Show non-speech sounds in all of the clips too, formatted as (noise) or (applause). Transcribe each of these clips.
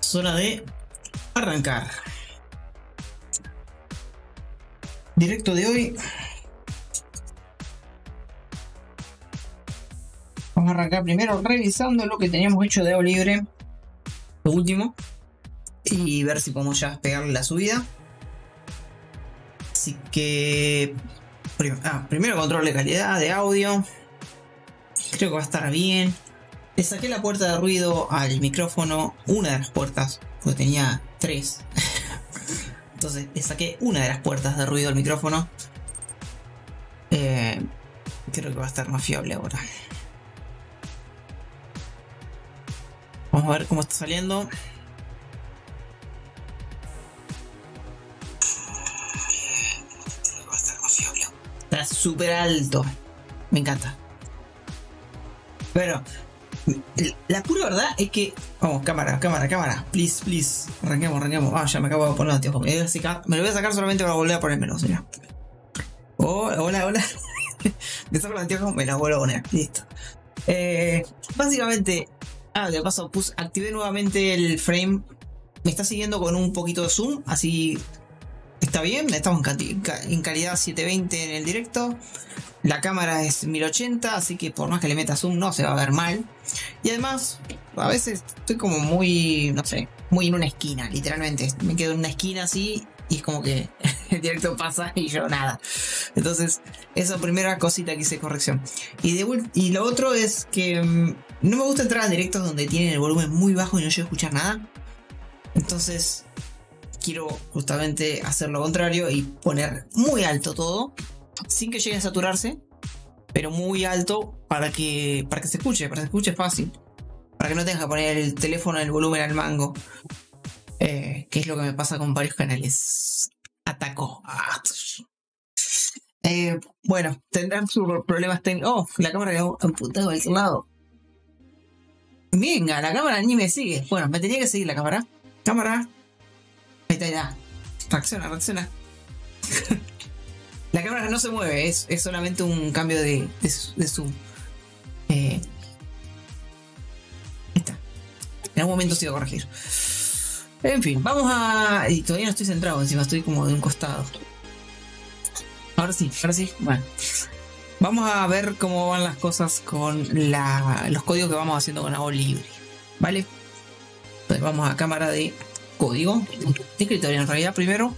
Es hora de arrancar. Directo de hoy. Vamos a arrancar primero revisando lo que teníamos hecho de O libre. Lo último. Y ver si podemos ya pegarle la subida. Así que. ah, primero control de calidad de audio. Creo que va a estar bien. Le saqué la puerta de ruido al micrófono, una de las puertas, porque tenía tres. (laughs) Entonces le saqué una de las puertas de ruido al micrófono. Eh, creo que va a estar más fiable ahora. Vamos a ver cómo está saliendo. Está súper alto. Me encanta. Pero la pura verdad es que. Vamos, cámara, cámara, cámara. Please, please. Arranquemos, arranquemos. Ah, ya me acabo de poner los. Me, lo voy a sacar solamente para volver a ponérmelo, señor. hola, hola, hola. (laughs) me saco los anteojos, me los vuelvo a poner. Listo. Eh, básicamente. Ah, de paso, puse, activé nuevamente el frame. Me está siguiendo con un poquito de zoom, así está bien. Estamos en calidad 720 en el directo. La cámara es 1080, así que por más que le meta zoom no se va a ver mal. Y además, a veces estoy como muy, no sé, muy en una esquina, literalmente. Me quedo en una esquina así y es como que (laughs) el directo pasa y yo nada. Entonces, esa primera cosita que hice corrección. Y, de, y lo otro es que mm, no me gusta entrar a directos donde tienen el volumen muy bajo y no llego a escuchar nada. Entonces, quiero justamente hacer lo contrario y poner muy alto todo sin que llegue a saturarse, pero muy alto para que, para que se escuche, para que se escuche fácil. Para que no tenga que poner el teléfono el volumen al mango. Eh, que es lo que me pasa con varios canales. Atacó. Eh, bueno, tendrán sus problemas técnicos. Oh, la cámara quedó amputado al lado. Venga, la cámara ni me sigue. Bueno, me tenía que seguir la cámara. Cámara. Ahí está, ya. Reacciona, reacciona. (laughs) La cámara no se mueve, es, solamente un cambio de, de, zoom. Eh, está. En algún momento se iba a corregir. En fin, vamos a. Y todavía no estoy centrado, encima estoy como de un costado. Ahora sí, ahora sí. Bueno. Vamos a ver cómo van las cosas con los códigos que vamos haciendo con AO libre. ¿Vale? Entonces vamos a cámara de código. De escritorio en realidad primero.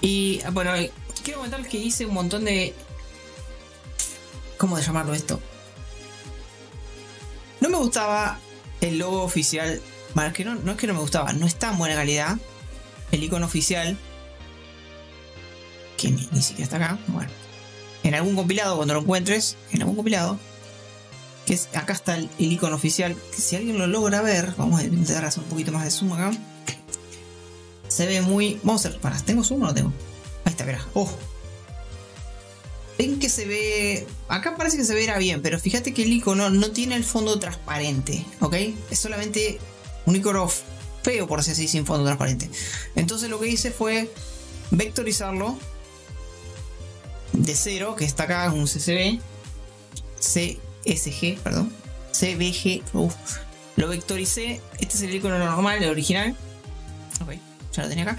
Y bueno, quiero comentar que hice un montón de. ¿Cómo de llamarlo esto? No me gustaba el logo oficial. Bueno, es que no, no es que no me gustaba, no está en buena calidad. El icono oficial. Que ni, siquiera está acá. Bueno. En algún compilado, cuando lo encuentres, en algún compilado. Es, acá está el, icono oficial. Si alguien lo logra ver, vamos a intentar hacer un poquito más de zoom acá se ve muy. Vamos para, ¿tengo zoom o no tengo? Ahí está, verá. Oh. Ven que se ve. Acá parece que se verá bien, pero fíjate que el icono no tiene el fondo transparente, ¿ok? Es solamente un icono feo, por así decirlo, sin fondo transparente. Entonces lo que hice fue vectorizarlo de cero, que está acá, un CCB, CSG, perdón, CBG, uf. lo vectoricé. Este es el icono normal, el original. Ok ya lo tenía acá.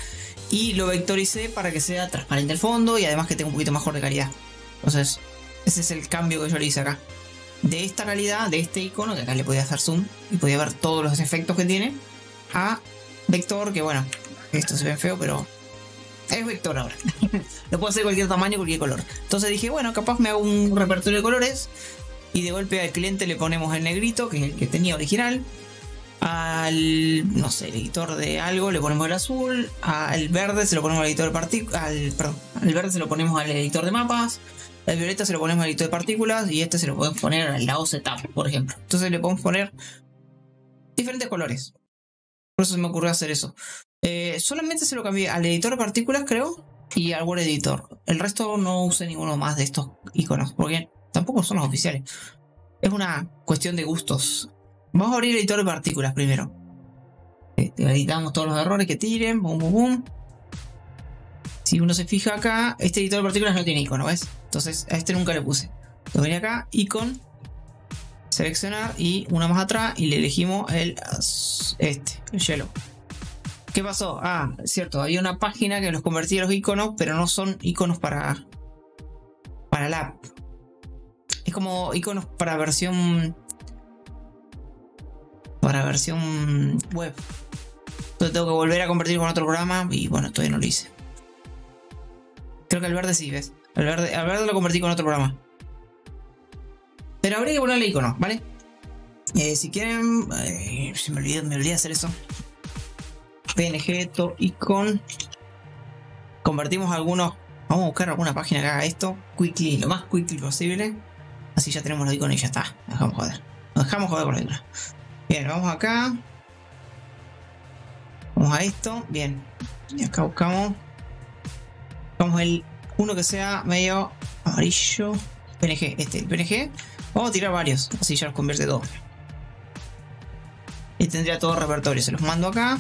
Y lo vectoricé para que sea transparente el fondo y además que tenga un poquito mejor de calidad. Entonces, ese es el cambio que yo le hice acá. De esta calidad, de este icono, que acá le podía hacer zoom y podía ver todos los efectos que tiene, a vector, que bueno, esto se ve feo, pero es vector ahora. (laughs) lo puedo hacer cualquier tamaño, cualquier color. Entonces dije, bueno, capaz me hago un repertorio de colores y de golpe al cliente le ponemos el negrito, que es el que tenía original, al, no sé, editor de algo le ponemos el azul, al verde se lo ponemos al editor de partículas, al, verde se lo ponemos al editor de mapas, al violeta se lo ponemos al editor de partículas y este se lo podemos poner al lado setup, por ejemplo. Entonces le podemos poner diferentes colores. Por eso se me ocurrió hacer eso. Eh, solamente se lo cambié al editor de partículas, creo, y al Word Editor. El resto no usé ninguno más de estos iconos, porque tampoco son los oficiales. Es una cuestión de gustos. Vamos a abrir el editor de partículas primero. Editamos todos los errores que tiren. Boom, boom, boom. Si uno se fija acá, este editor de partículas no tiene icono, ¿ves? Entonces a este nunca le puse. Lo venía acá, icon, seleccionar y una más atrás y le elegimos el este, el yellow. ¿Qué pasó? Ah, cierto, había una página que los convertía los iconos, pero no son iconos para para la app. Es como iconos para versión para versión web. Entonces tengo que volver a convertir con otro programa y bueno, todavía no lo hice. Creo que el verde sí, ¿ves? El verde, lo convertí con otro programa. Pero habría que ponerle icono, ¿vale? Eh, si quieren, eh, me olvidé, me olvidé hacer eso. PNG, to icon. Convertimos algunos. Vamos a buscar alguna página que haga esto quickly, lo más quickly posible. Así ya tenemos los iconos y ya está. Dejamos joder. Nos dejamos joder con los iconos. Bien, vamos acá. Vamos a esto. Bien. Y acá buscamos. Buscamos el uno que sea medio amarillo. PNG, este, el PNG. Vamos a tirar varios, así ya los convierte todos. Y tendría todo repertorio. Se los mando acá.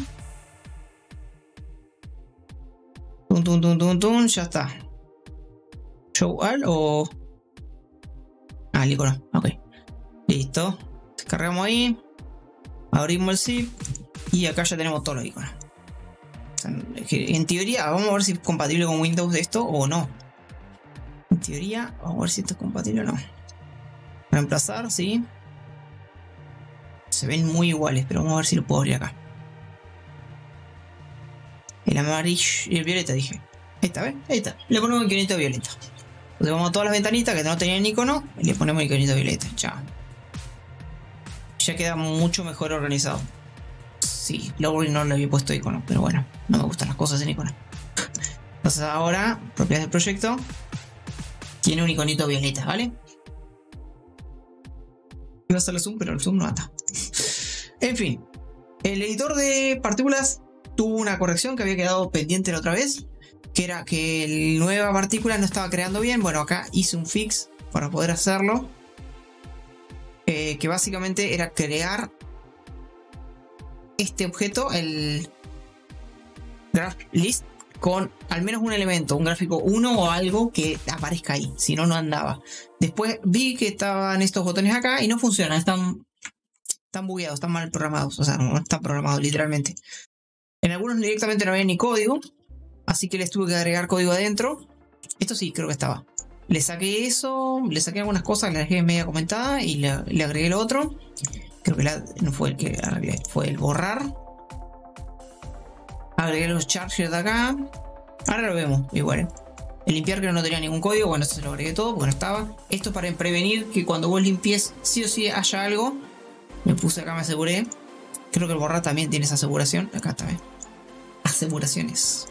Tum, tum, tum, tum, tum, ya está. Show all o. Ah, el icono. Ok. Listo. Descargamos ahí. Abrimos el zip. Y acá ya tenemos todos los iconos. En teoría, vamos a ver si es compatible con Windows esto o no. En teoría, vamos a ver si esto es compatible o no. Reemplazar, sí. Se ven muy iguales, pero vamos a ver si lo puedo abrir acá. El amarillo y el violeta, dije. Ahí está, ¿ves? Ahí está. Le ponemos el iconito violeta. Entonces vamos a todas las ventanitas que no tenían icono y le ponemos el iconito violeta. Chao. Ya queda mucho mejor organizado. Sí, luego no le había puesto icono, pero bueno, no me gustan las cosas en icono. Entonces ahora, propiedades del proyecto, tiene un iconito violeta, ¿vale? Iba a hacerle zoom, pero el zoom no ata. En fin, el editor de partículas tuvo una corrección que había quedado pendiente la otra vez, que era que la nueva partícula no estaba creando bien. Bueno, acá hice un fix para poder hacerlo, eh, que básicamente era crear este objeto, el graph list, con al menos un elemento, un gráfico 1 o algo que aparezca ahí, si no, no andaba. Después vi que estaban estos botones acá y no funcionan, están, están bugueados, están mal programados, o sea, no están programados literalmente. En algunos directamente no había ni código, así que les tuve que agregar código adentro. Esto sí, creo que estaba. Le saqué eso, le saqué algunas cosas, le dejé media comentada y le, agregué lo otro. Creo que no fue el que agregué, fue el borrar. Agregué los chargers de acá. Ahora lo vemos, igual. El limpiar que no tenía ningún código, bueno, esto se lo agregué todo porque no estaba. Esto para prevenir que cuando vos limpies sí o sí haya algo. Me puse acá, me aseguré. Creo que el borrar también tiene esa aseguración. Acá está, ¿eh? Aseguraciones.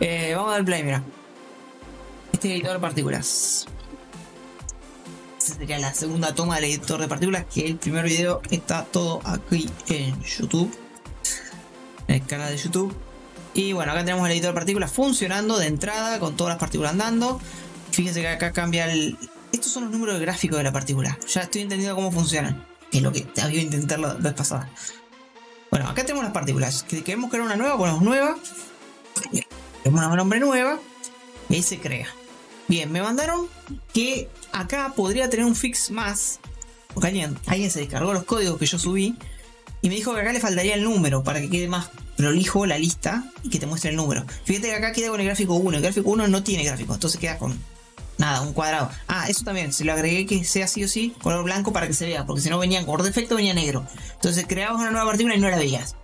Eh, vamos a dar play, mira. Este editor de partículas. Esta sería la segunda toma del editor de partículas. Que el primer video está todo aquí en YouTube. En el canal de YouTube. Y bueno, acá tenemos el editor de partículas funcionando de entrada con todas las partículas andando. Fíjense que acá cambia el... Estos son los números de gráfico de la partícula. Ya estoy entendiendo cómo funcionan. Que es lo que había intentar la vez pasada. Bueno, acá tenemos las partículas. Que queremos crear una nueva, ponemos nueva. Ponemos una nombre nueva. Y ahí se crea. Bien, me mandaron que acá podría tener un fix más. Porque alguien, alguien se descargó los códigos que yo subí. Y me dijo que acá le faltaría el número para que quede más prolijo la lista y que te muestre el número. Fíjate que acá queda con el gráfico 1. El gráfico 1 no tiene gráfico, entonces queda con nada, un cuadrado. Ah, eso también, se lo agregué que sea sí o sí color blanco para que se vea, porque si no venían por defecto venía negro. Entonces creabas una nueva partícula y no la veías.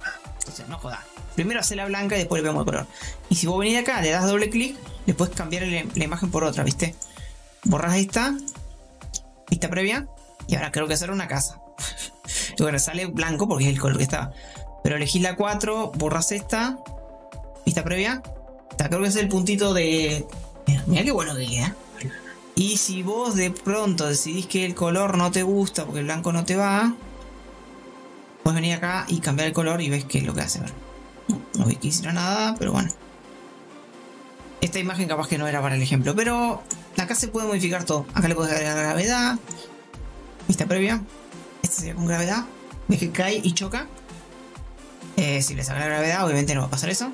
Entonces, no jodas. Primero hace la blanca y después le vemos el color. Y si vos venís acá, le das doble clic, le puedes cambiar la imagen por otra, ¿viste? Borras esta, vista previa, y ahora creo que hacer una casa. y (laughs) bueno, sale blanco porque es el color que estaba. Pero elegís la 4, borras esta, vista previa. creo que es el puntito de. Mira, qué bueno que queda. Y si vos de pronto decidís que el color no te gusta porque el blanco no te va, puedes venir acá y cambiar el color y ves qué es lo que hace. No, vi que hiciera nada, pero bueno. Esta imagen capaz que no era para el ejemplo, pero acá se puede modificar todo. Acá le puedes agregar gravedad. Vista previa. Este sería con gravedad. Ves que cae y choca. Eh, si le saca la gravedad, obviamente no va a pasar eso.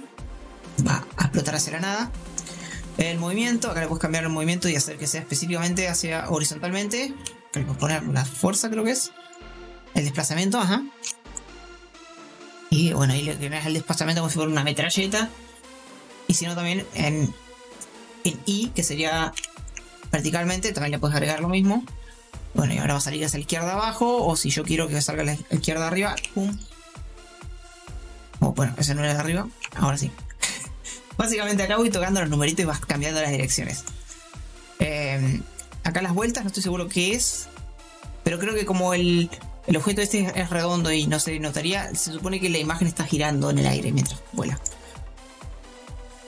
Va a explotar hacia la nada. El movimiento, acá le puedes cambiar el movimiento y hacer que sea específicamente hacia horizontalmente. le puedo poner la fuerza, creo que es. El desplazamiento, ajá. Y bueno, ahí le generas el desplazamiento como si fuera una metralleta. Y si no, también en, en I, que sería verticalmente, también le puedes agregar lo mismo. Bueno, y ahora va a salir hacia la izquierda abajo, o si yo quiero que salga a la izquierda arriba, pum. Oh, bueno, ese no era de arriba, ahora sí. (laughs) Básicamente acá voy tocando los numeritos y vas cambiando las direcciones. Eh, acá las vueltas, no estoy seguro qué es. Pero creo que como el, el objeto este es redondo y no se notaría, se supone que la imagen está girando en el aire mientras vuela.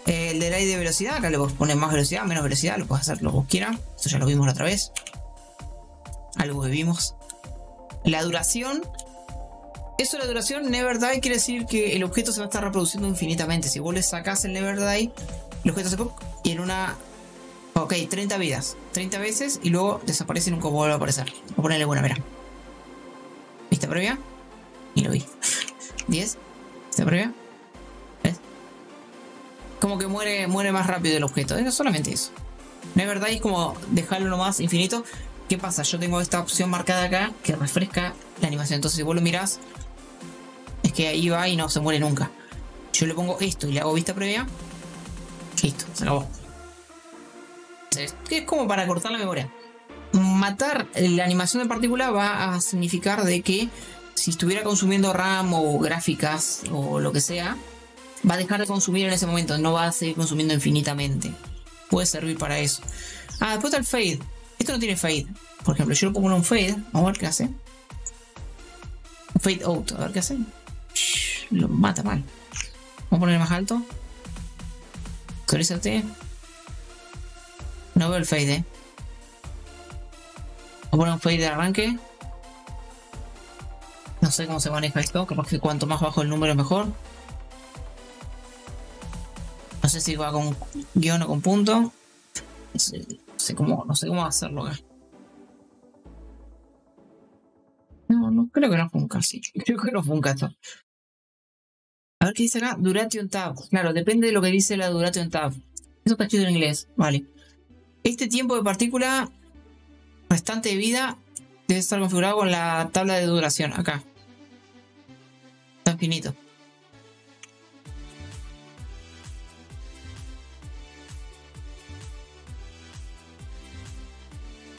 El del aire de velocidad, acá le poner más velocidad, menos velocidad, lo puedes hacer lo que vos quieras. Esto ya lo vimos la otra vez. Algo que vimos. La duración. Eso la duración, never die, quiere decir que el objeto se va a estar reproduciendo infinitamente. Si vos le sacás el never die, el objeto se y en una. Ok, 30 vidas. 30 veces y luego desaparece y nunca vuelve a aparecer. A ponerle buena, mira. ¿Vista previa? Y lo vi. 10. ¿Vista previa? como que muere, muere más rápido el objeto. Es solamente eso. Never Die es como dejarlo nomás infinito. ¿Qué pasa? Yo tengo esta opción marcada acá que refresca la animación. Entonces, si vos lo mirás, es que ahí va y no se muere nunca. Yo le pongo esto y le hago vista previa. Listo, se acabó. Es como para cortar la memoria. Matar la animación de partícula va a significar de que si estuviera consumiendo RAM o gráficas o lo que sea, va a dejar de consumir en ese momento, no va a seguir consumiendo infinitamente. Puede servir para eso. Ah, después está el fade. Esto no tiene fade. Por ejemplo, yo lo pongo un fade. Vamos a ver qué hace. Fade out. A ver qué hace. lo mata mal. Vamos a poner más alto. Actualízate. No veo el fade, eh. Poner un fade de arranque. No sé cómo se maneja esto. Capaz que cuanto más bajo el número mejor. No sé si va con guion o con punto. No sé, cómo, no sé cómo hacerlo acá. No, no creo que no funca, sí. (laughs) Creo que no funca esto. A ver qué dice acá. Duration tab. Claro, depende de lo que dice la duration tab. Eso está escrito en inglés. Vale. Este tiempo de partícula restante de vida debe estar configurado con la tabla de duración. Acá. Está infinito.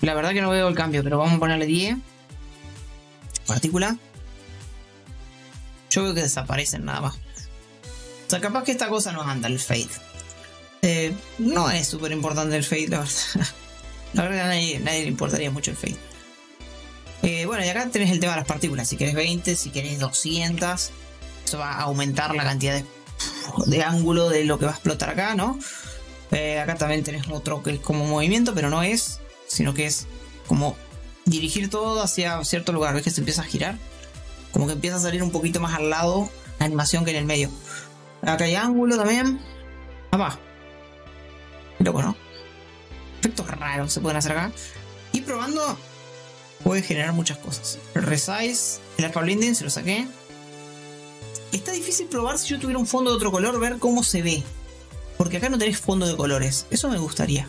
La verdad que no veo el cambio, pero vamos a ponerle 10. Partícula. Yo veo que desaparecen nada más. O sea, capaz que esta cosa no anda el fade. Eh, no es súper importante el fade, la verdad. (laughs) La verdad a nadie, le importaría mucho el fade. Eh, bueno, y acá tenés el tema de las partículas. Si querés 20, si querés 200. Eso va a aumentar la cantidad de, ángulo de lo que va a explotar acá, ¿no? Eh, acá también tenés otro que es como movimiento, pero no es sino que es como dirigir todo hacia cierto lugar. ¿Ves que se empieza a girar? Como que empieza a salir un poquito más al lado la animación que en el medio. Acá hay ángulo también. Abajo. Loco, ¿no? Efectos raros se pueden hacer acá. Y probando puede generar muchas cosas. Resize, el alpha blending se lo saqué. Está difícil probar si yo tuviera un fondo de otro color, ver cómo se ve. Porque acá no tenés fondo de colores. Eso me gustaría.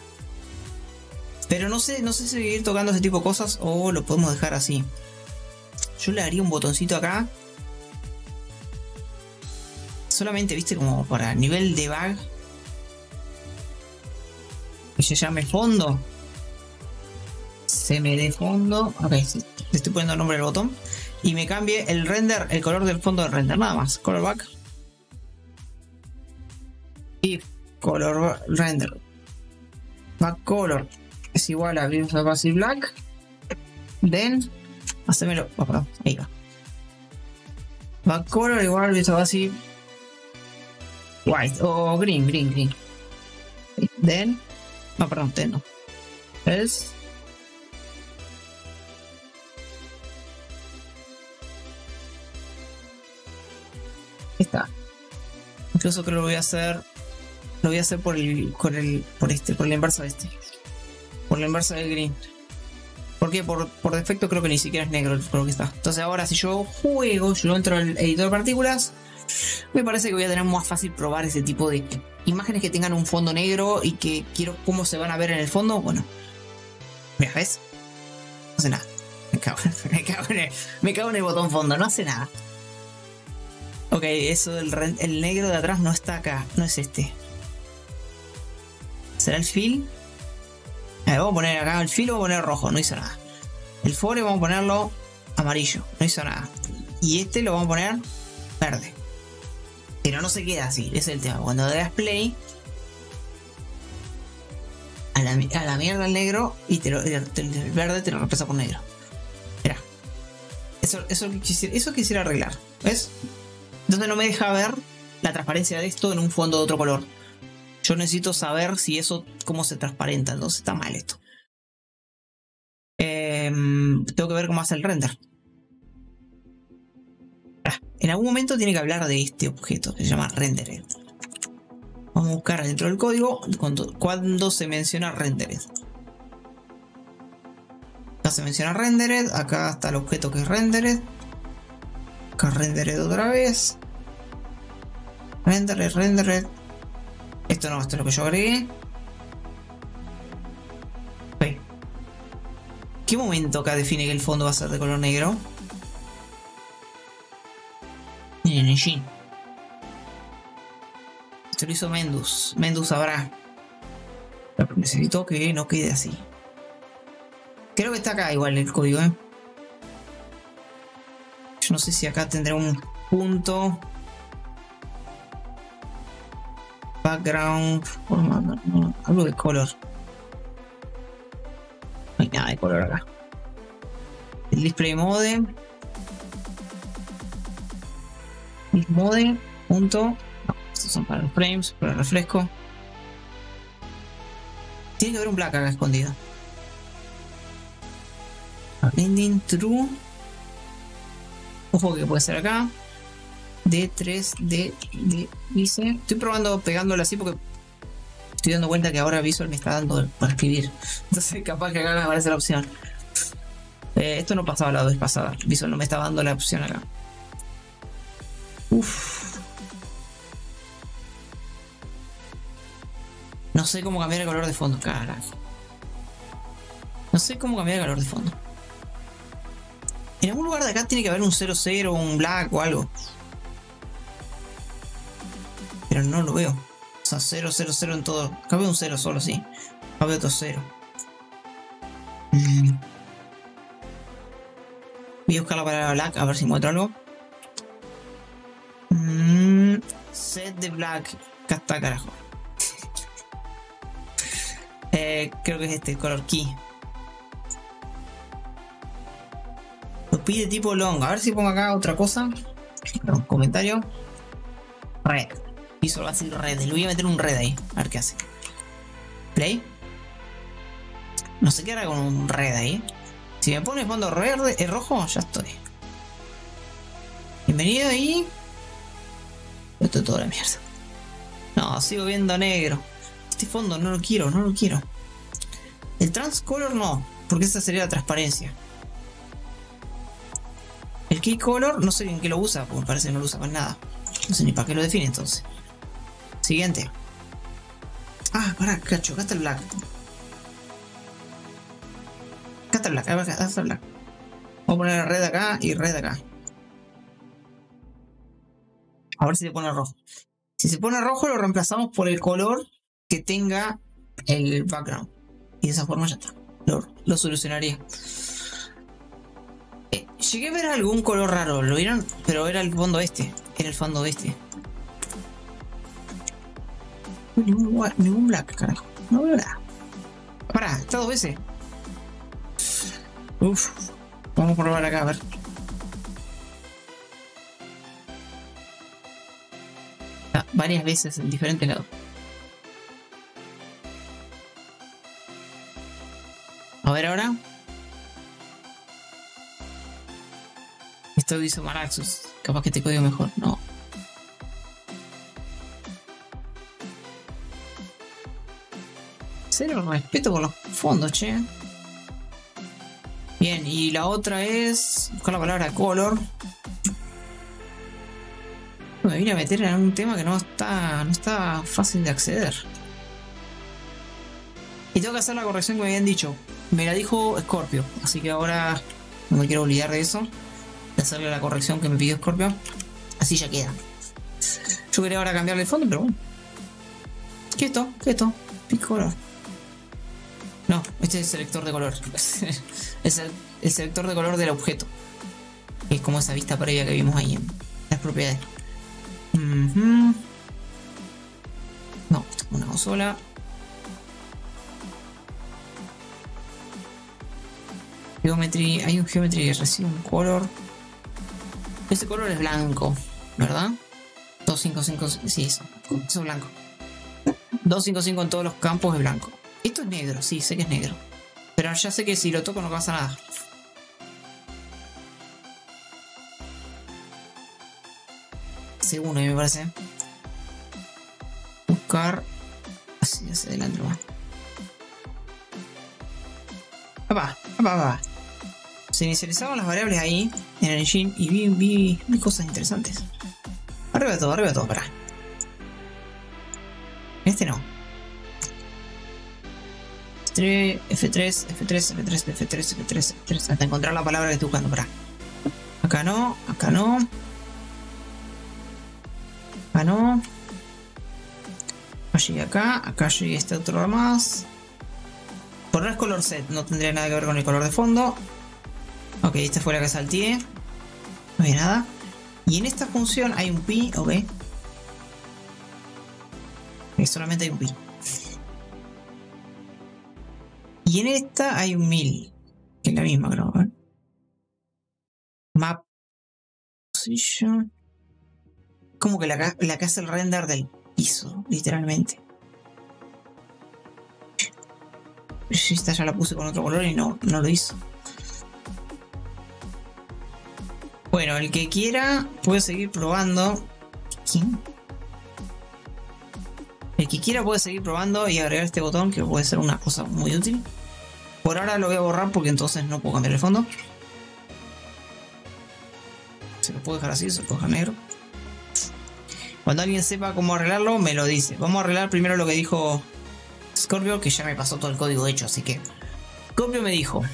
Pero no sé, no sé si seguir tocando ese tipo de cosas o lo podemos dejar así. Yo le daría un botoncito acá. Solamente, viste, como para nivel de bug. Que se llame fondo. Se me dé fondo. Ok, le estoy poniendo el nombre del botón. Y me cambie el render, el color del fondo del render. Nada más. Color back. Y color render. Back color es igual a Visual Basic Black. Then, hacémelo. Oh, perdón, ahí va. Backcolor igual a Visual Basic White o green, green, green. Then, no, perdón, then no. Es. está. Incluso creo que lo voy a hacer. Lo voy a hacer por el, por el, por este, por la inversa de este por la inversa del green. Porque por, por defecto creo que ni siquiera es negro color que está. Entonces ahora si yo juego, yo entro al editor de partículas, me parece que voy a tener más fácil probar ese tipo de imágenes que tengan un fondo negro y que quiero cómo se van a ver en el fondo. Bueno, mira, ¿ves? No hace nada. Me cago, (laughs) me cago, en, el, me cago en el botón fondo, no hace nada. Ok, eso, el, el negro de atrás no está acá, no es este. ¿Será el fil? vamos a poner acá el fil, vamos a poner rojo, no hizo nada. El fore vamos a ponerlo amarillo, no hizo nada. Y este lo vamos a poner verde. Pero no se queda así, es el tema. Cuando das play, a la, mierda el negro y te el verde te lo reemplaza por negro. Mira. Eso, eso, quisiera, eso quisiera arreglar. ¿Ves? Entonces no me deja ver la transparencia de esto en un fondo de otro color. Yo necesito saber si eso, cómo se transparenta. Entonces está mal esto. Em, tengo que ver cómo hace el render. En algún momento tiene que hablar de este objeto que se llama rendered. Vamos a buscar dentro del código cuando, se menciona rendered. Acá se menciona rendered, acá está el objeto que es rendered. Acá rendered otra vez. Rendered, rendered. Esto no, esto es lo que yo agregué. ¿Qué momento acá define que el fondo va a ser de color negro? En Esto lo hizo Mendus. Mendus sabrá. Pero necesito que no quede así. Creo que está acá igual el código, ¿eh? Yo no sé si acá tendrá un punto. Background. Algo de color. No hay nada de color acá. El display mode. El mode. Punto. estos son para los frames, para el refresco. Tiene que haber un black acá escondido. Ending true. Ojo que puede ser acá. D3, D, D, dice. Estoy probando pegándolo así porque estoy dando cuenta que ahora Visual me está dando para escribir. Entonces, capaz que acá me aparece la opción. Eh, esto no pasaba la vez pasada. Visual no me estaba dando la opción acá. Uf. No sé cómo cambiar el color de fondo, carajo. No sé cómo cambiar el color de fondo. En algún lugar de acá tiene que haber un 00, un black o algo. Pero no lo veo. O sea, 0, 0, 0 en todo. Acá veo un 0 solo, sí. Acá veo otro 0. Mm. Voy a buscar la palabra black a ver si encuentro algo. Set de black. Está, carajo. eh, creo que es este, color key. Lo pide tipo long. A ver si pongo acá otra cosa. Un comentario. Red. Y solo va a decir red. Le voy a meter un red ahí. A ver qué hace. Play. No sé qué hará con un red ahí. Si me pone fondo verde, es rojo, ya estoy. Bienvenido ahí. Esto es toda la mierda. No, sigo viendo negro. Este fondo no lo quiero, no lo quiero. El transcolor no, porque esa sería la transparencia. El key color no sé en qué lo usa, porque parece que no lo usa para nada. No sé ni para qué lo define entonces. Siguiente. Ah, para, cacho, acá está el black. Acá el black, acá está el black. Vamos a poner red acá y red acá. A ver si se pone rojo. Si se pone rojo, lo reemplazamos por el color que tenga el background. Y de esa forma ya está. Lo, solucionaría. Eh, llegué a ver algún color raro, ¿lo vieron? Pero era el fondo este. Era el fondo este. Ningún, ningún black, carajo. No veo nada. Pará, está dos veces. Uf. Vamos a probar acá, a ver. Varias veces en diferentes lados. A ver ahora. Esto hizo Maraxus. Capaz que te código mejor. No. Cero respeto por los fondos, che. Bien, y la otra es. Buscar la palabra color. Me vine a meter en un tema que no está. no está fácil de acceder. Y tengo que hacer la corrección que me habían dicho. me la dijo Scorpio, así que ahora no me quiero olvidar de eso, de hacerle la corrección que me pidió Scorpio. Así ya queda. Yo quería ahora cambiarle el fondo, pero bueno. ¿Qué es esto? ¿Qué es esto? Picolor. No, este es el selector de color. (laughs) es el, selector de color del objeto. Es como esa vista previa que vimos ahí en las propiedades. No, una consola. Geometry, hay un geometry que recibe un color. Este color es blanco, ¿verdad? 255, sí, eso. Eso es blanco. 255 en todos los campos es blanco. Esto es negro, sí, sé que es negro. Pero ya sé que si lo toco no pasa nada. Según me parece. Buscar. Así, hacia adelante. Papá. Se inicializaban las variables ahí en el engine y vi, vi, vi cosas interesantes. Arriba de todo, arriba de todo, para. Este no. F3, F3, F3, F3, F3, F3, F3, hasta encontrar la palabra que estoy buscando, para. Acá no, acá no. No. Llegué acá, acá llegué este otro más. Por no es color set, no tendría nada que ver con el color de fondo. Ok, esta fue la que salteé. No hay nada. Y en esta función hay un pi, ok. Y solamente hay un pi. Y en esta hay un 1000. Que es la misma, creo. ¿eh? Map position. Como que la, la hace el render del piso, literalmente. Esta ya la puse con otro color y no, no lo hizo. Bueno, el que quiera puede seguir probando. ¿Quién? El que quiera puede seguir probando y agregar este botón que puede ser una cosa muy útil. Por ahora lo voy a borrar porque entonces no puedo cambiar el fondo. Se lo puedo dejar así, se lo puedo dejar negro. Cuando alguien sepa cómo arreglarlo, me lo dice. Vamos a arreglar primero lo que dijo Scorpio, que ya me pasó todo el código hecho, así que. Scorpio me dijo.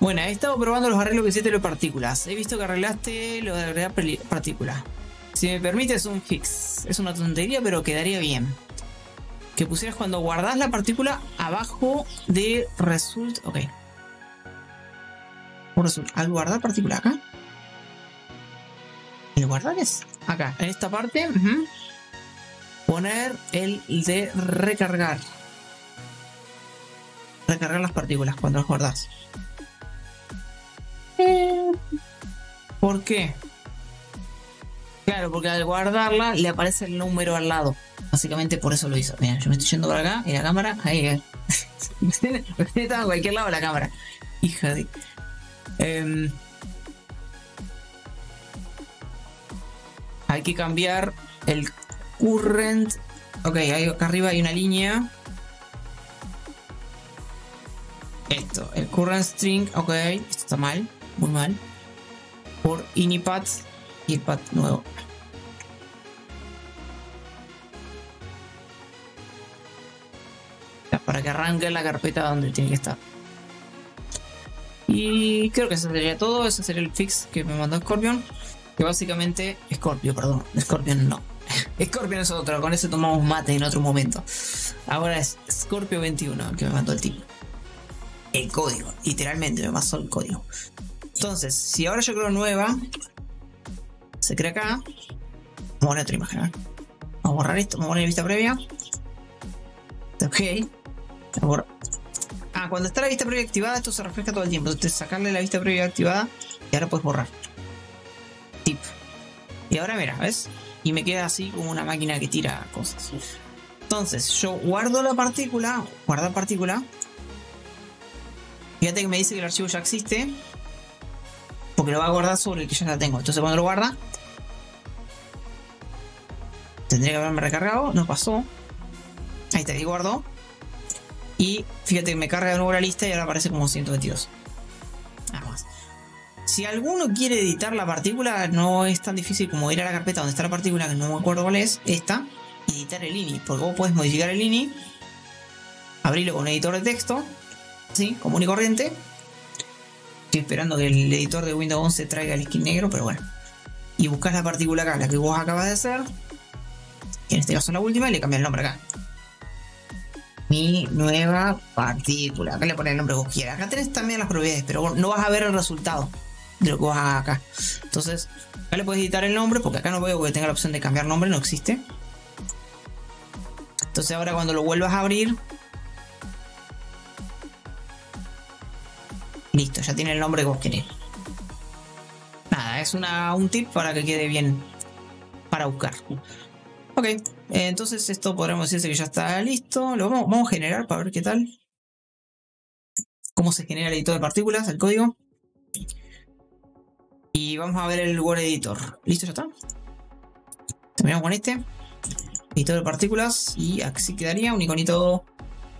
Bueno, he estado probando los arreglos que hiciste de partículas. He visto que arreglaste lo de agregar partículas. Si me permites un fix. Es una tontería, pero quedaría bien. Que pusieras cuando guardas la partícula abajo de result. Ok. Result. Al guardar partícula acá. ¿El guardar es? Acá, en esta parte. Uh -huh. Poner el de recargar. Recargar las partículas cuando las guardas. ¿Por qué? Claro, porque al guardarla le aparece el número al lado. Básicamente por eso lo hizo. Mira, yo me estoy yendo para acá y la cámara. Ahí. (laughs) Estaba en cualquier lado la cámara. Hija de. Eh, hay que cambiar el current. Ok, ahí acá arriba hay una línea. Esto, el current string. Ok, esto está mal, muy mal. Por inipat y el pad nuevo. Para que arranque la carpeta donde tiene que estar. Y creo que eso sería todo. Ese sería el fix que me mandó Scorpion. Que básicamente. Scorpio, perdón. Scorpion no. (laughs) Scorpion es otro. Con ese tomamos mate en otro momento. Ahora es Scorpio 21 el que me mandó el tipo. El código. Literalmente me pasó el código. Entonces, si ahora yo creo nueva, se crea acá. Vamos a poner otra imagen. Vamos a borrar esto. Vamos a poner vista previa. Ok. Ah, cuando está la vista previa activada, esto se refleja todo el tiempo. Entonces, sacarle la vista previa activada y ahora puedes borrar. Y ahora mira, ¿ves? Y me queda así como una máquina que tira cosas. Entonces, yo guardo la partícula, guardar partícula. Fíjate que me dice que el archivo ya existe. Porque lo va a guardar sobre el que ya la tengo. Entonces cuando lo guarda. Tendría que haberme recargado. No pasó. Ahí está, ahí guardó. Y fíjate que me carga de nuevo la lista y ahora aparece como 122. Nada más. Si alguno quiere editar la partícula, no es tan difícil como ir a la carpeta donde está la partícula, que no me acuerdo cuál es, esta, editar el INI. Porque vos podés modificar el INI, abrirlo con un editor de texto, Sí, común y corriente. Estoy esperando que el editor de Windows 11 traiga el skin negro, pero bueno. Y buscas la partícula acá, la que vos acabas de hacer. En este caso la última, y le cambias el nombre acá. Mi nueva partícula. Acá le pones el nombre que vos quieras. Acá tenés también las propiedades, pero no vas a ver el resultado lo acá. Entonces, acá le puedes editar el nombre, porque acá no veo que tenga la opción de cambiar nombre, no existe. Entonces ahora cuando lo vuelvas a abrir, listo, ya tiene el nombre que vos querés. Nada, es una, un tip para que quede bien para buscar. Ok, entonces esto podremos decirse que ya está listo. Lo vamos, vamos a generar para ver qué tal. Cómo se genera el editor de partículas, el código. Y vamos a ver el Word Editor. ¿Listo? ¿Ya está? Terminamos con este. Editor de partículas. Y así quedaría un iconito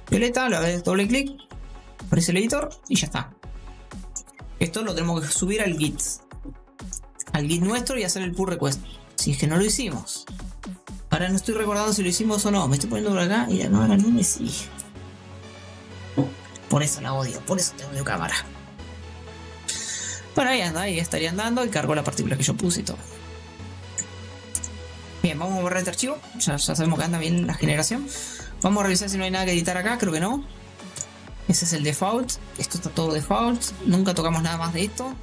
violeta. Le doy doble clic. Aparece el editor y ya está. Esto lo tenemos que subir al Git. Al Git nuestro y hacer el pull request. Si es que no lo hicimos. Ahora no estoy recordando si lo hicimos o no. Me estoy poniendo por acá y la cámara no me sigue. Por eso la odio. Por eso tengo cámara. Bueno, ahí anda, ahí estaría andando y cargó la partícula que yo puse y todo. Bien, vamos a borrar este archivo. Ya, sabemos que anda bien la generación. Vamos a revisar si no hay nada que editar acá, creo que no. Ese es el default. Esto está todo default. Nunca tocamos nada más de esto.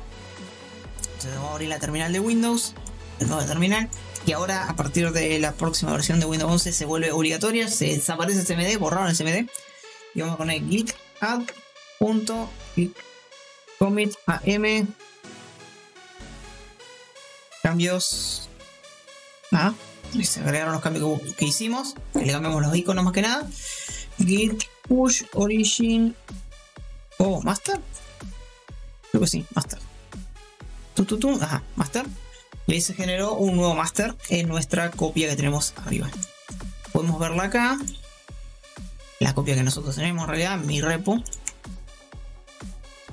Entonces vamos a abrir la terminal de Windows. El nuevo terminal. Y ahora, a partir de la próxima versión de Windows 11, se vuelve obligatoria. Se desaparece el CMD, borraron el CMD. Y vamos a poner git add commit am cambios. Ah se agregaron los cambios que, hicimos que le cambiamos los iconos más que nada. Git push origin. Oh master. Creo que sí master. Tu. Ajá, master. Y ahí se generó un nuevo master en nuestra copia que tenemos arriba. Podemos verla acá. La copia que nosotros tenemos en realidad mi repo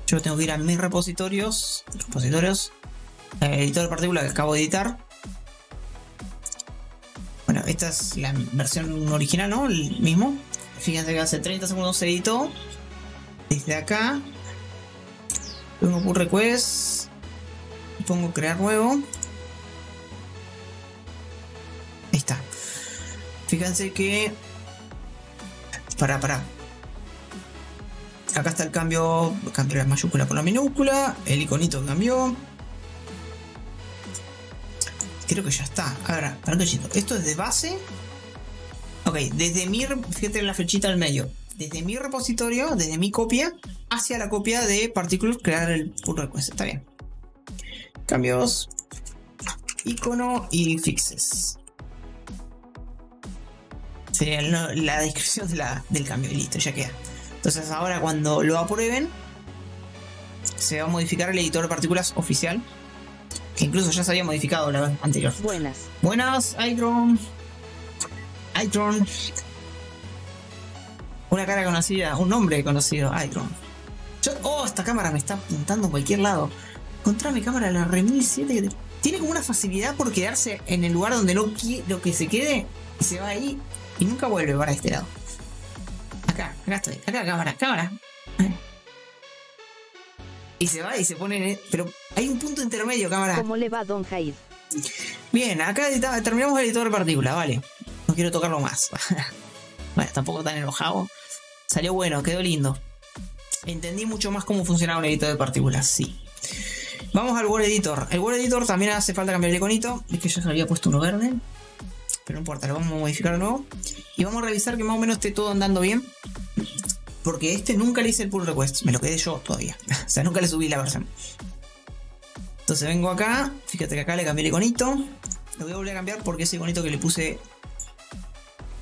yo tengo que ir a mis repositorios, repositorios, eh, editor de partículas que acabo de editar. Bueno, esta es la versión original, ¿no? El mismo. Fíjense que hace 30 segundos se editó. Desde acá. Pongo pull request. Pongo crear nuevo. Ahí está. Fíjense que. Para, para. Acá está el cambio, cambié la mayúscula por la minúscula, el iconito cambió. Creo que ya está. Ahora, para que Esto es de base. Ok, desde mi, fíjate la flechita al medio. Desde mi repositorio, desde mi copia, hacia la copia de Particulars, crear el pull request. Está bien. Cambios, icono y fixes. Sería la descripción del cambio y listo, ya queda. Entonces ahora cuando lo aprueben, se va a modificar el editor de partículas oficial. Que incluso ya se había modificado la vez anterior. Buenas. Buenas, Itron. Itron. Una cara conocida, un nombre conocido, Itron. oh, esta cámara me está apuntando en cualquier lado. Encontré mi cámara, la Remil 7, tiene como una facilidad por quedarse en el lugar donde no quiere, lo que se quede, y se va ahí y nunca vuelve para este lado acá, acá estoy, acá, cámara, cámara. Y se va y se pone. Pero hay un punto intermedio, cámara. ¿Cómo le va, Don Jair? Bien, acá terminamos el editor de partículas, vale. No quiero tocarlo más. (laughs) bueno, tampoco tan enojado. Salió bueno, quedó lindo. Entendí mucho más cómo funcionaba un editor de partículas, sí. Vamos al Word Editor. El Word Editor también hace falta cambiar el iconito. Es que yo se había puesto uno verde. Pero no importa, lo vamos a modificar de nuevo. Y vamos a revisar que más o menos esté todo andando bien. Porque este nunca le hice el pull request. Me lo quedé yo todavía. (laughs) o sea, nunca le subí la versión. Entonces vengo acá. Fíjate que acá le cambié el iconito. Lo voy a volver a cambiar porque ese iconito que le puse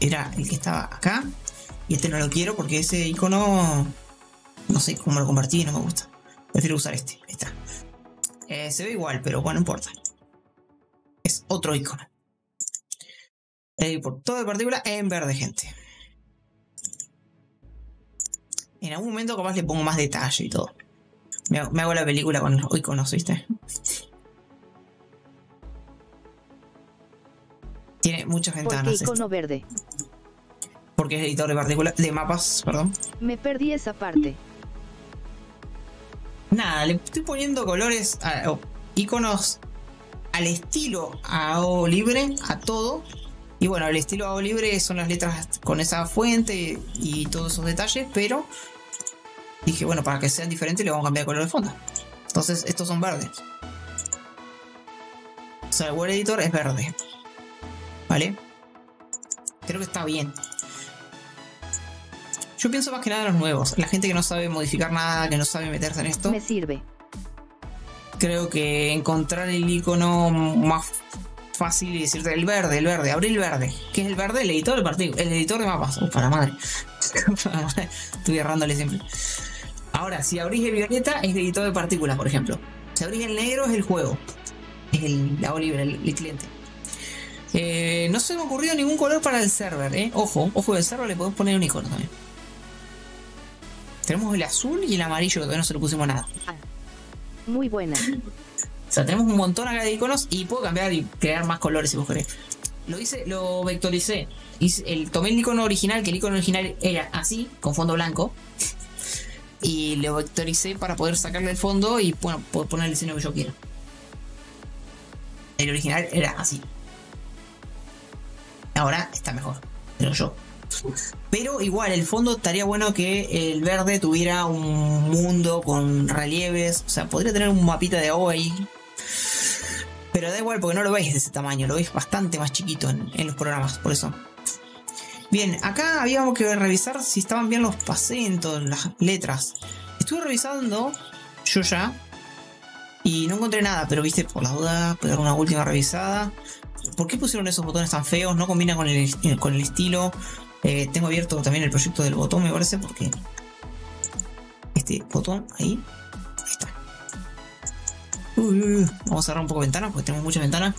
era el que estaba acá. Y este no lo quiero porque ese icono. No sé cómo lo convertí y no me gusta. Prefiero usar este. Ahí está. Eh, se ve igual, pero bueno, no importa. Es otro icono. Eh, por todo de partícula en verde, gente. En algún momento capaz le pongo más detalle y todo. Me hago, la película con los iconos, ¿viste? Tiene muchas ventanas. ¿Por qué icono verde? Porque es editor de partículas, de mapas, perdón. Me perdí esa parte. nada, le estoy poniendo colores, a- o iconos al estilo AO libre, a todo. Y bueno, el estilo libre son las letras con esa fuente y todos esos detalles, pero dije, bueno, para que sean diferentes le vamos a cambiar de color de fondo. Entonces, estos son verdes. O sea, el Word Editor es verde. ¿Vale? Creo que está bien. Yo pienso más que nada en los nuevos. La gente que no sabe modificar nada, que no sabe meterse en esto. Me sirve. Creo que encontrar el icono más fácil decirte el verde, el verde, abrir el verde. ¿Qué es el verde? El editor de partículas. El editor de mapas. Uf, para la madre. (laughs) Estoy errándole siempre. Ahora, si abrís el violeta, es el editor de partículas, por ejemplo. Si abrís el negro, es el juego. Es el lado libre, el, el cliente. Eh, no se me ocurrió ningún color para el server, ¿eh? Ojo, ojo del server le podemos poner un icono también. Tenemos el azul y el amarillo, que todavía no se le pusimos nada. Ah. Muy buena. Sea, tenemos un montón acá de iconos y puedo cambiar y crear más colores si vos querés. Lo hice, lo vectoricé. Hice tomé el icono original, que el icono original era así, con fondo blanco. Y lo vectoricé para poder sacarle el fondo y bueno, poner el diseño que yo quiera. El original era así. Ahora está mejor, pero yo. Pero igual, el fondo estaría bueno que el verde tuviera un mundo con relieves. O sea, podría tener un mapita de agua ahí. Pero da igual porque no lo veis de ese tamaño, lo veis bastante más chiquito en, en los programas, por eso. Bien, acá habíamos que revisar si estaban bien los acentos, las letras. Estuve revisando yo ya y no encontré nada, pero viste, por la duda, pegar una última revisada. ¿Por qué pusieron esos botones tan feos? No combina con el, con el estilo. Eh, tengo abierto también el proyecto del botón, me parece, porque este botón ahí. Uy, uy. Vamos a cerrar un poco ventanas porque tenemos muchas ventanas.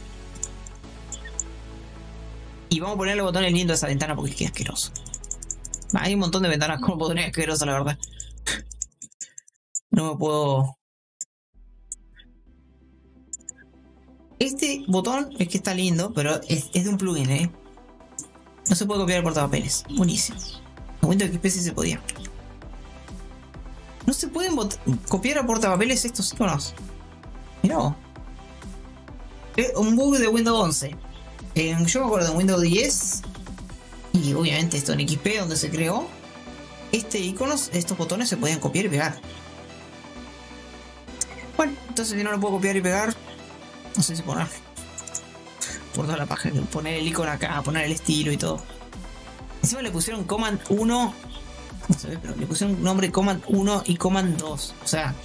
Y vamos a ponerle botones lindos a esa ventana porque es que es asqueroso. Hay un montón de ventanas con botones asquerosos, la verdad. No me puedo. Este botón es que está lindo, pero es, de un plugin, ¿eh? No se puede copiar el portapapeles. Buenísimo. En Windows XP sí se podía. No se pueden copiar a portapapeles estos iconos. Mirá vos. Un bug de Windows 11. Eh, yo me acuerdo en Windows 10. Y obviamente esto en XP donde se creó. Este icono, estos botones se podían copiar y pegar. Bueno, entonces si no lo puedo copiar y pegar. No sé si poner. Por toda la página. Poner el icono acá, poner el estilo y todo. Encima le pusieron Command 1. No se ve, pero le pusieron nombre Command 1 y Command 2. O sea,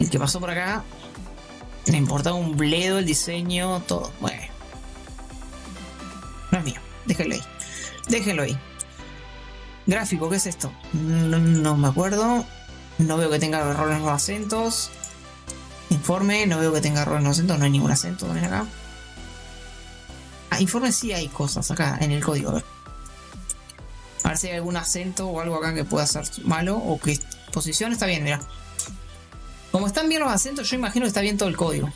el que pasó por acá le importaba un bledo el diseño, todo. Bueno, no es mío. Déjenlo ahí. Déjenlo ahí. Gráfico, ¿qué es esto? No, me acuerdo. No veo que tenga errores en los acentos. Informe, no veo que tenga errores en los acentos. No hay ningún acento también acá. Ah, informe sí hay cosas acá en el código. A ver. A ver si hay algún acento o algo acá que pueda ser malo o que posición está bien, mira. Como están bien los acentos, yo imagino que está bien todo el código.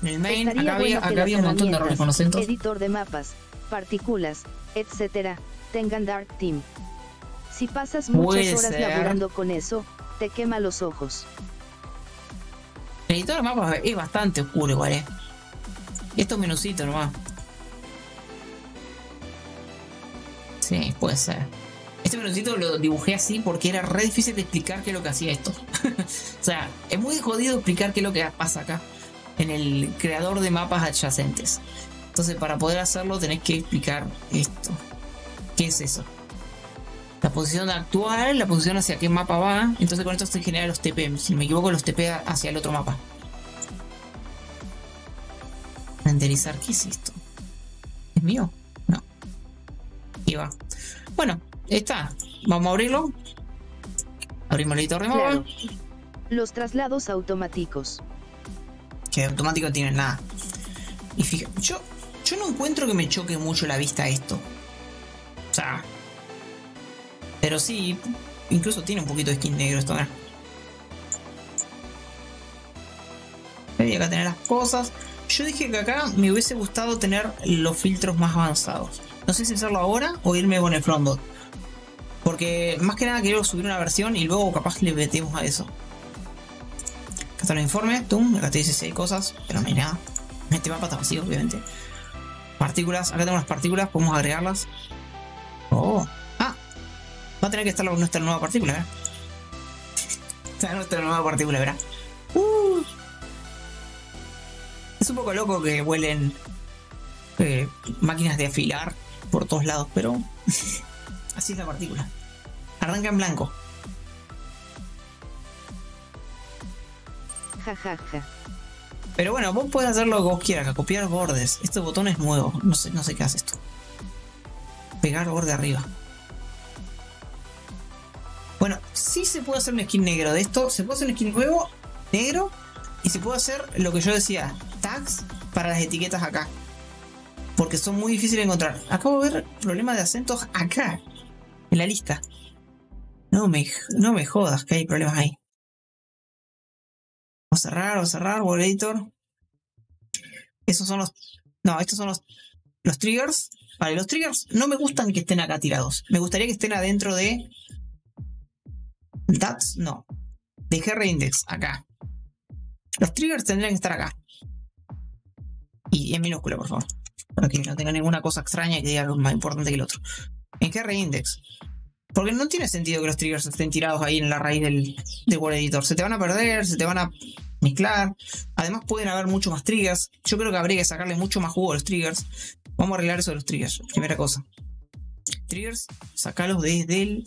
En el main, Estaría acá había, bueno que acá había un montón de errores con los acentos. Editor de mapas, partículas, etcétera, tengan Dark Team. Si pasas muchas horas ser. laburando con eso, te quema los ojos. El editor de mapas es bastante oscuro igual, eh. Estos menucitos nomás. Sí, puede ser. Este menucito lo dibujé así porque era re difícil de explicar qué es lo que hacía esto. (laughs) o sea, es muy jodido explicar qué es lo que pasa acá en el creador de mapas adyacentes. Entonces, para poder hacerlo, tenés que explicar esto. ¿Qué es eso? La posición actual, la posición hacia qué mapa va. Entonces, con esto se generan los TP. Si no me equivoco, los TP hacia el otro mapa. Renderizar, ¿qué es esto? ¿Es mío? No. Y va. Bueno, está. Vamos a abrirlo. Abrimos el editor de mapa. Claro. Los traslados automáticos. que automático tiene nada. Y fíjate, yo, yo no encuentro que me choque mucho la vista esto. O sea. Pero sí, incluso tiene un poquito de skin negro esto, ¿verdad? Y acá tener las cosas. Yo dije que acá me hubiese gustado tener los filtros más avanzados. No sé si hacerlo ahora o irme con el frontbot. Porque más que nada quiero subir una versión y luego capaz le metemos a eso. Acá está el informe, tum, acá te dice 6 cosas, pero no hay nada. Este mapa está vacío, obviamente. Partículas, acá tengo las partículas, podemos agregarlas. Oh, ah, va a tener que estar nuestra nueva partícula, ¿eh? Está nuestra nueva partícula, ¿verdad? Uh. Es un poco loco que vuelen eh, máquinas de afilar por todos lados, pero (laughs) así es la partícula. Arranca en blanco. Ja, ja, ja. Pero bueno, vos podés hacer lo que vos quieras, copiar bordes. Este botón es nuevo, no sé, no sé qué hace esto. Pegar borde arriba. Bueno, sí se puede hacer un skin negro de esto. Se puede hacer un skin nuevo, negro. Y se puede hacer lo que yo decía, tags para las etiquetas acá. Porque son muy difíciles de encontrar. Acabo de ver problemas de acentos acá. En la lista. No me, no me jodas que hay problemas ahí. Vamos a cerrar, vamos a cerrar, Wall Editor. Esos son los. No, estos son los, los triggers. Vale, los triggers no me gustan que estén acá tirados. Me gustaría que estén adentro de. That's, no. De GR Index, acá. Los triggers tendrían que estar acá. Y en minúscula, por favor. Para que no tenga ninguna cosa extraña que diga algo más importante que el otro. En GR Index. Porque no tiene sentido que los triggers estén tirados ahí en la raíz del, del Word Editor. Se te van a perder, se te van a mezclar. Además pueden haber mucho más triggers. Yo creo que habría que sacarle mucho más jugo a los triggers. Vamos a arreglar eso de los triggers. Primera cosa. Triggers, sacalos desde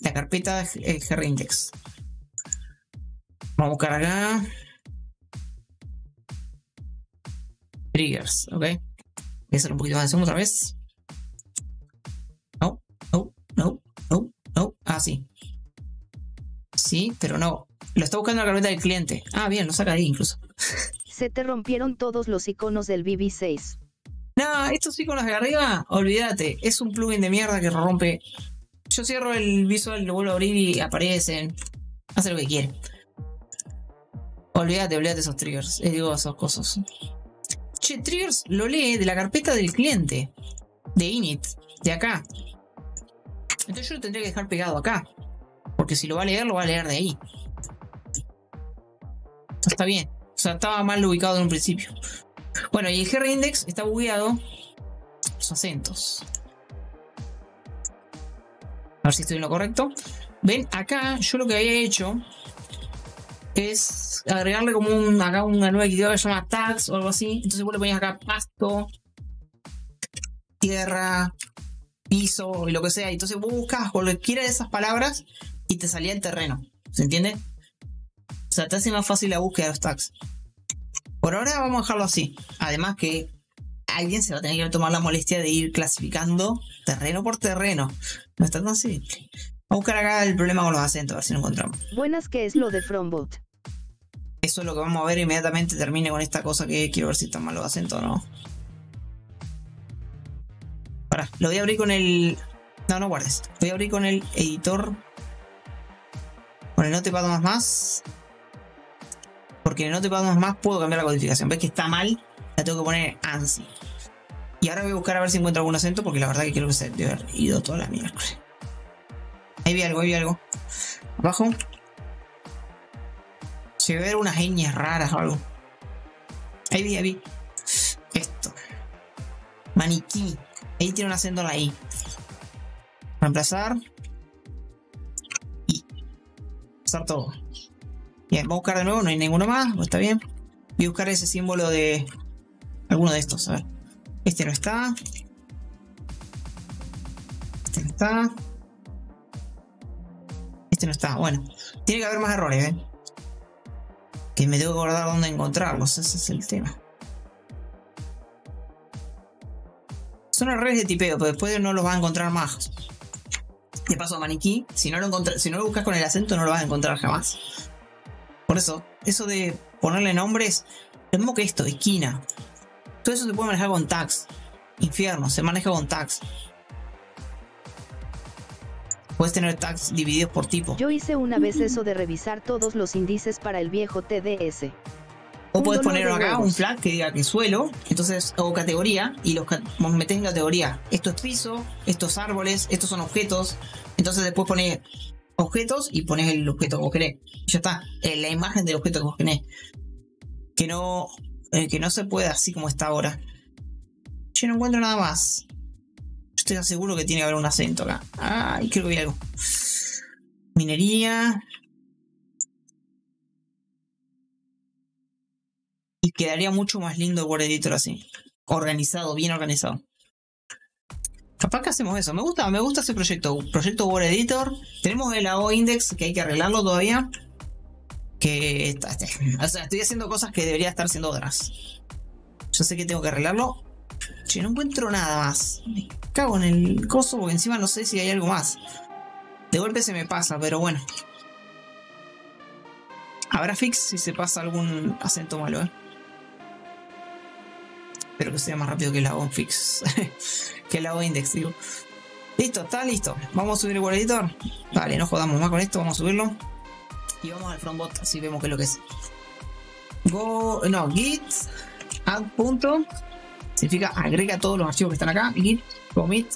la carpeta eh, GRIndex. Vamos a buscar acá. Triggers, ok. Voy a hacer un poquito más de zoom otra vez. No, no. Ah, sí. Sí, pero no. Lo está buscando en la carpeta del cliente. Ah, bien, lo saca ahí incluso. Se te rompieron todos los iconos del BB6. No, estos iconos de arriba, olvídate. Es un plugin de mierda que rompe. Yo cierro el visual, lo vuelvo a abrir y aparecen. Hace lo que quiere. Olvídate, olvídate esos triggers. Eh, digo, esas cosas. Che, triggers lo lee de la carpeta del cliente. De init. De acá. Entonces yo lo tendría que dejar pegado acá. Porque si lo va a leer, lo va a leer de ahí. Está bien. O sea, estaba mal ubicado en un principio. Bueno, y el GR index está bugueado. Los acentos. A ver si estoy en lo correcto. Ven, acá yo lo que había hecho es agregarle como un, acá una nueva actividad que se llama tags o algo así. Entonces vos le ponías acá pasto, tierra, piso y lo que sea. Entonces vos buscas cualquiera de esas palabras y te salía el terreno. ¿Se entiende? O sea, te hace más fácil la búsqueda de los tags. Por ahora vamos a dejarlo así. Además que alguien se va a tener que tomar la molestia de ir clasificando terreno por terreno. No está tan simple. Vamos a buscar acá el problema con los acentos, a ver si lo encontramos. Buenas, que es lo de Frombot? Eso es lo que vamos a ver inmediatamente termine con esta cosa que quiero ver si están mal los acentos o no. Lo voy a abrir con el. No, no guardes. Voy a abrir con el editor. Con el Notepad más más. Porque en el Notepad más más puedo cambiar la codificación. ¿Ves que está mal? La tengo que poner ANSI. Y ahora voy a buscar a ver si encuentro algún acento. Porque la verdad que creo que se debe ido toda la miércoles. Ahí vi algo, ahí vi algo. Abajo. Se ve unas ñas raras o algo. Ahí vi, ahí vi. Esto. Maniquí. Ahí tiene un acento en la I. Reemplazar. Y. Reemplazar todo. Bien, vamos a buscar de nuevo, no hay ninguno más, está bien. Voy a buscar ese símbolo de alguno de estos, a ver. Este no está. Este no está. Este no está. Bueno, tiene que haber más errores, ¿ven? Que me tengo que acordar dónde encontrarlos, ese es el tema. Son errores de tipeo, pero después no los vas a encontrar más. De paso maniquí, si no lo, si no lo buscas con el acento, no lo vas a encontrar jamás. Por eso, eso de ponerle nombres, lo mismo que esto, esquina. Todo eso se puede manejar con tags. Infierno, se maneja con tags. Puedes tener tags divididos por tipo. Yo hice una vez eso de revisar todos los índices para el viejo TDS. O puedes poner acá un flag que diga que suelo, entonces, o categoría, y los metés en categoría. Esto es piso, estos árboles, estos son objetos. Entonces después pones objetos y pones el objeto que vos querés. Ya está, eh, la imagen del objeto que vos querés. Que no, eh, que no se puede así como está ahora. Yo no encuentro nada más. Estoy seguro que tiene que haber un acento acá. Ay, creo que vi algo. Minería. Y quedaría mucho más lindo el Word Editor así. Organizado, bien organizado. Capaz que hacemos eso. Me gusta, me gusta ese proyecto. Proyecto Word Editor. Tenemos el AO Index que hay que arreglarlo todavía. Que está- está- o sea, estoy haciendo cosas que debería estar haciendo otras. Yo sé que tengo que arreglarlo. Che, no encuentro nada más. Me cago en el coso porque encima no sé si hay algo más. De golpe se me pasa, pero bueno. Habrá fix si se pasa algún acento malo, ¿eh? Espero que sea más rápido que la on fix. (laughs) que la on index, digo. Listo, está listo. Vamos a subir el Word Editor. Vale, no jodamos más con esto, vamos a subirlo. Y vamos al frontbot, así vemos qué es lo que es. Go, no, git add punto significa agrega todos los archivos que están acá. Git commit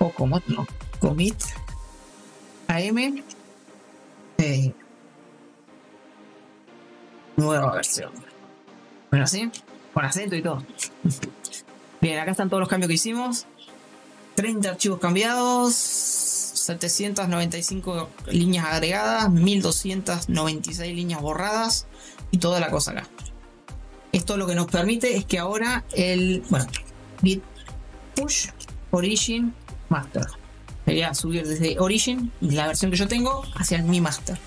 o commit, no, commit am eh, nueva versión. Bueno, así, con acento y todo. Bien, acá están todos los cambios que hicimos. 30 archivos cambiados, 795 líneas agregadas, 1296 líneas borradas y toda la cosa acá. Esto lo que nos permite es que ahora el, bueno, git push origin master. Sería subir desde origin, la versión que yo tengo, hacia mi master.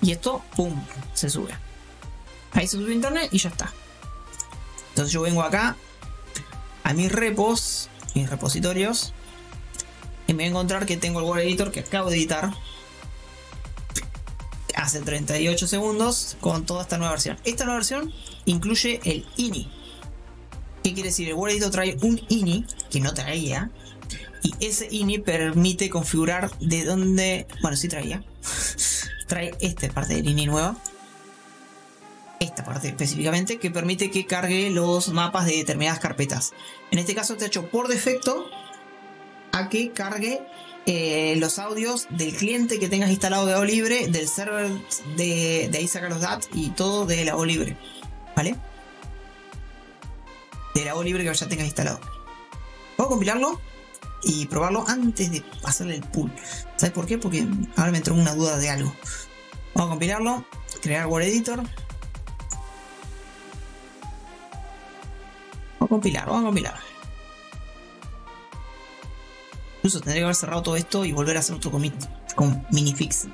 Y esto, pum, se sube. Ahí se sube internet y ya está. Entonces yo vengo acá a mis repos, mis repositorios, y me voy a encontrar que tengo el Word Editor que acabo de editar hace 38 segundos con toda esta nueva versión. Esta nueva versión incluye el INI. ¿Qué quiere decir? El Word Editor trae un INI que no traía. Y ese INI permite configurar de dónde. Bueno, sí traía. (laughs) trae esta parte del INI nueva. Esta parte específicamente que permite que cargue los mapas de determinadas carpetas. En este caso está hecho por defecto a que cargue eh, los audios del cliente que tengas instalado de AO Libre, del server de, de ahí saca los DAT y todo de la AO Libre. ¿Vale? De la AO Libre que ya tengas instalado. Puedo compilarlo y probarlo antes de hacerle el pull. ¿Sabes por qué? Porque ahora me entró una duda de algo. Vamos a compilarlo, crear Word Editor. Vamos a compilar, vamos a compilar. Incluso tendría que haber cerrado todo esto y volver a hacer otro commit con minifix.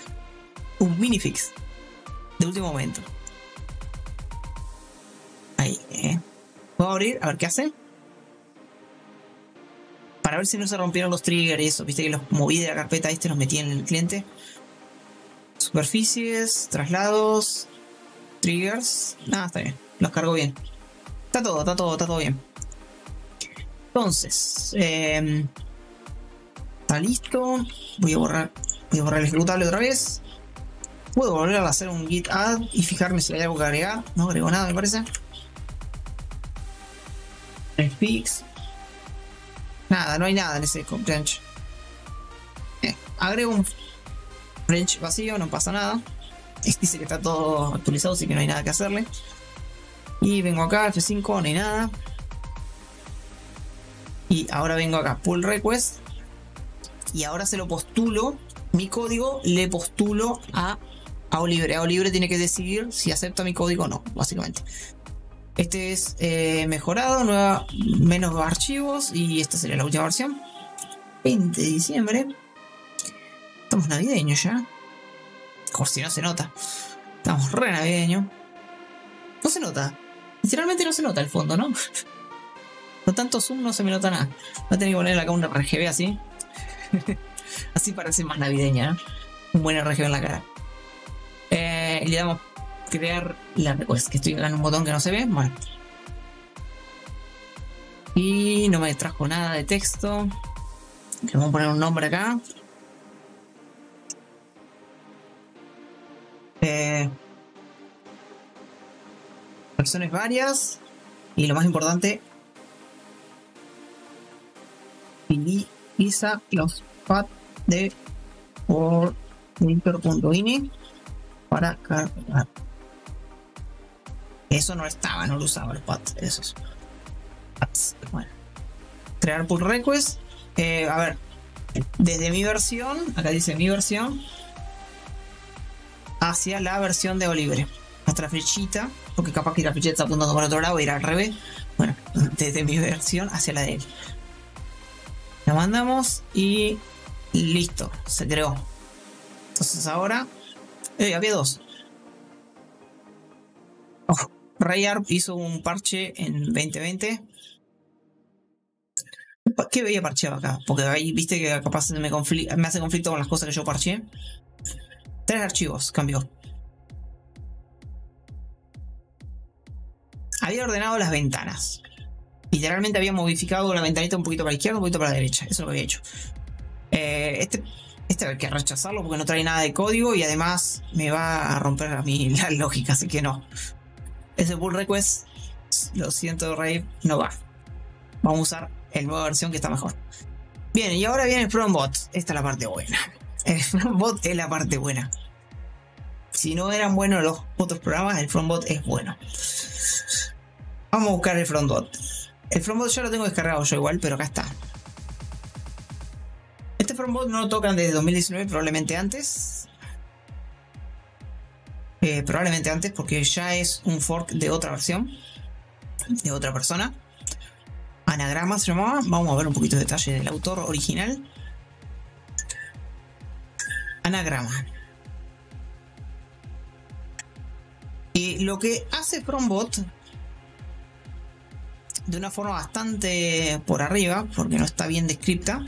(laughs) Un minifix. De último momento. Ahí, eh. Puedo abrir, a ver qué hace. Para ver si no se rompieron los triggers y eso. Viste que los moví de la carpeta este, los metí en el cliente. Superficies, traslados, triggers. Nada, está bien. Los cargo bien. Está todo, está todo, está todo bien. Entonces, eh, está listo. Voy a borrar, voy a borrar el ejecutable otra vez. Puedo volver a hacer un git add y fijarme si hay algo que agregar. No agrego nada, me parece. Fix. Nada, no hay nada en ese branch. Eh, agrego un branch vacío, no pasa nada. Dice que está todo actualizado, así que no hay nada que hacerle. Y vengo acá, F5, no hay nada. Y ahora vengo acá, pull request. Y ahora se lo postulo. Mi código le postulo a AO Libre. AO Libre tiene que decidir si acepta mi código o no, básicamente. Este es eh, mejorado, nueva, menos archivos. Y esta sería la última versión. 20 de diciembre. Estamos navideños ya. Como si no se nota. Estamos re navideños. No se nota. Literalmente no se nota el fondo, ¿no? Con tanto zoom no se me nota nada. Voy a tener que ponerle acá un RGB así. (laughs) así parece más navideña, ¿no? Un buen RGB en la cara. Eh, y le damos crear la request, que estoy en un botón que no se ve. Bueno. Y no me trajo nada de texto. Le vamos a poner un nombre acá. Eh, Acciones varias. Y lo más importante, utiliza los pads de winter.ini para cargar. Eso no estaba, no lo usaba los pads, esos. Bueno. Crear pull request. Eh, a ver, desde mi versión, acá dice mi versión, hacia la versión de Oliver. Nuestra flechita, porque capaz que la flechita está apuntando para otro lado, ir al revés. Bueno, (laughs) desde mi versión hacia la de él. La mandamos y listo, se creó. Entonces ahora, eh, había dos. Oh, hizo un parche en 2020 ¿Qué veía parcheado acá? Porque ahí viste que capaz me, me hace conflicto con las cosas que yo parché. Tres archivos, cambió. Había ordenado las ventanas. Literalmente había modificado la ventanita un poquito para la izquierda, un poquito para la derecha. Eso es lo había hecho. Eh, este, este hay que rechazarlo porque no trae nada de código y además me va a romper a mí (laughs) la lógica, así que no. Ese pull request, lo siento, Rave, no va. Vamos a usar el nueva versión que está mejor. Bien, y ahora viene el FrontBot. Esta es la parte buena. (laughs) El FrontBot es la parte buena. Si no eran buenos los otros programas, el FrontBot es bueno. Vamos a buscar el FrontBot. El FrontBot ya lo tengo descargado yo igual, pero acá está. Este FrontBot no lo tocan desde 2019, probablemente antes. Eh, probablemente antes, porque ya es un fork de otra versión. De otra persona. Anagrama se llamaba. Vamos a ver un poquito de detalle del autor original. Anagrama. Y lo que hace FromBot de una forma bastante por arriba, porque no está bien descripta.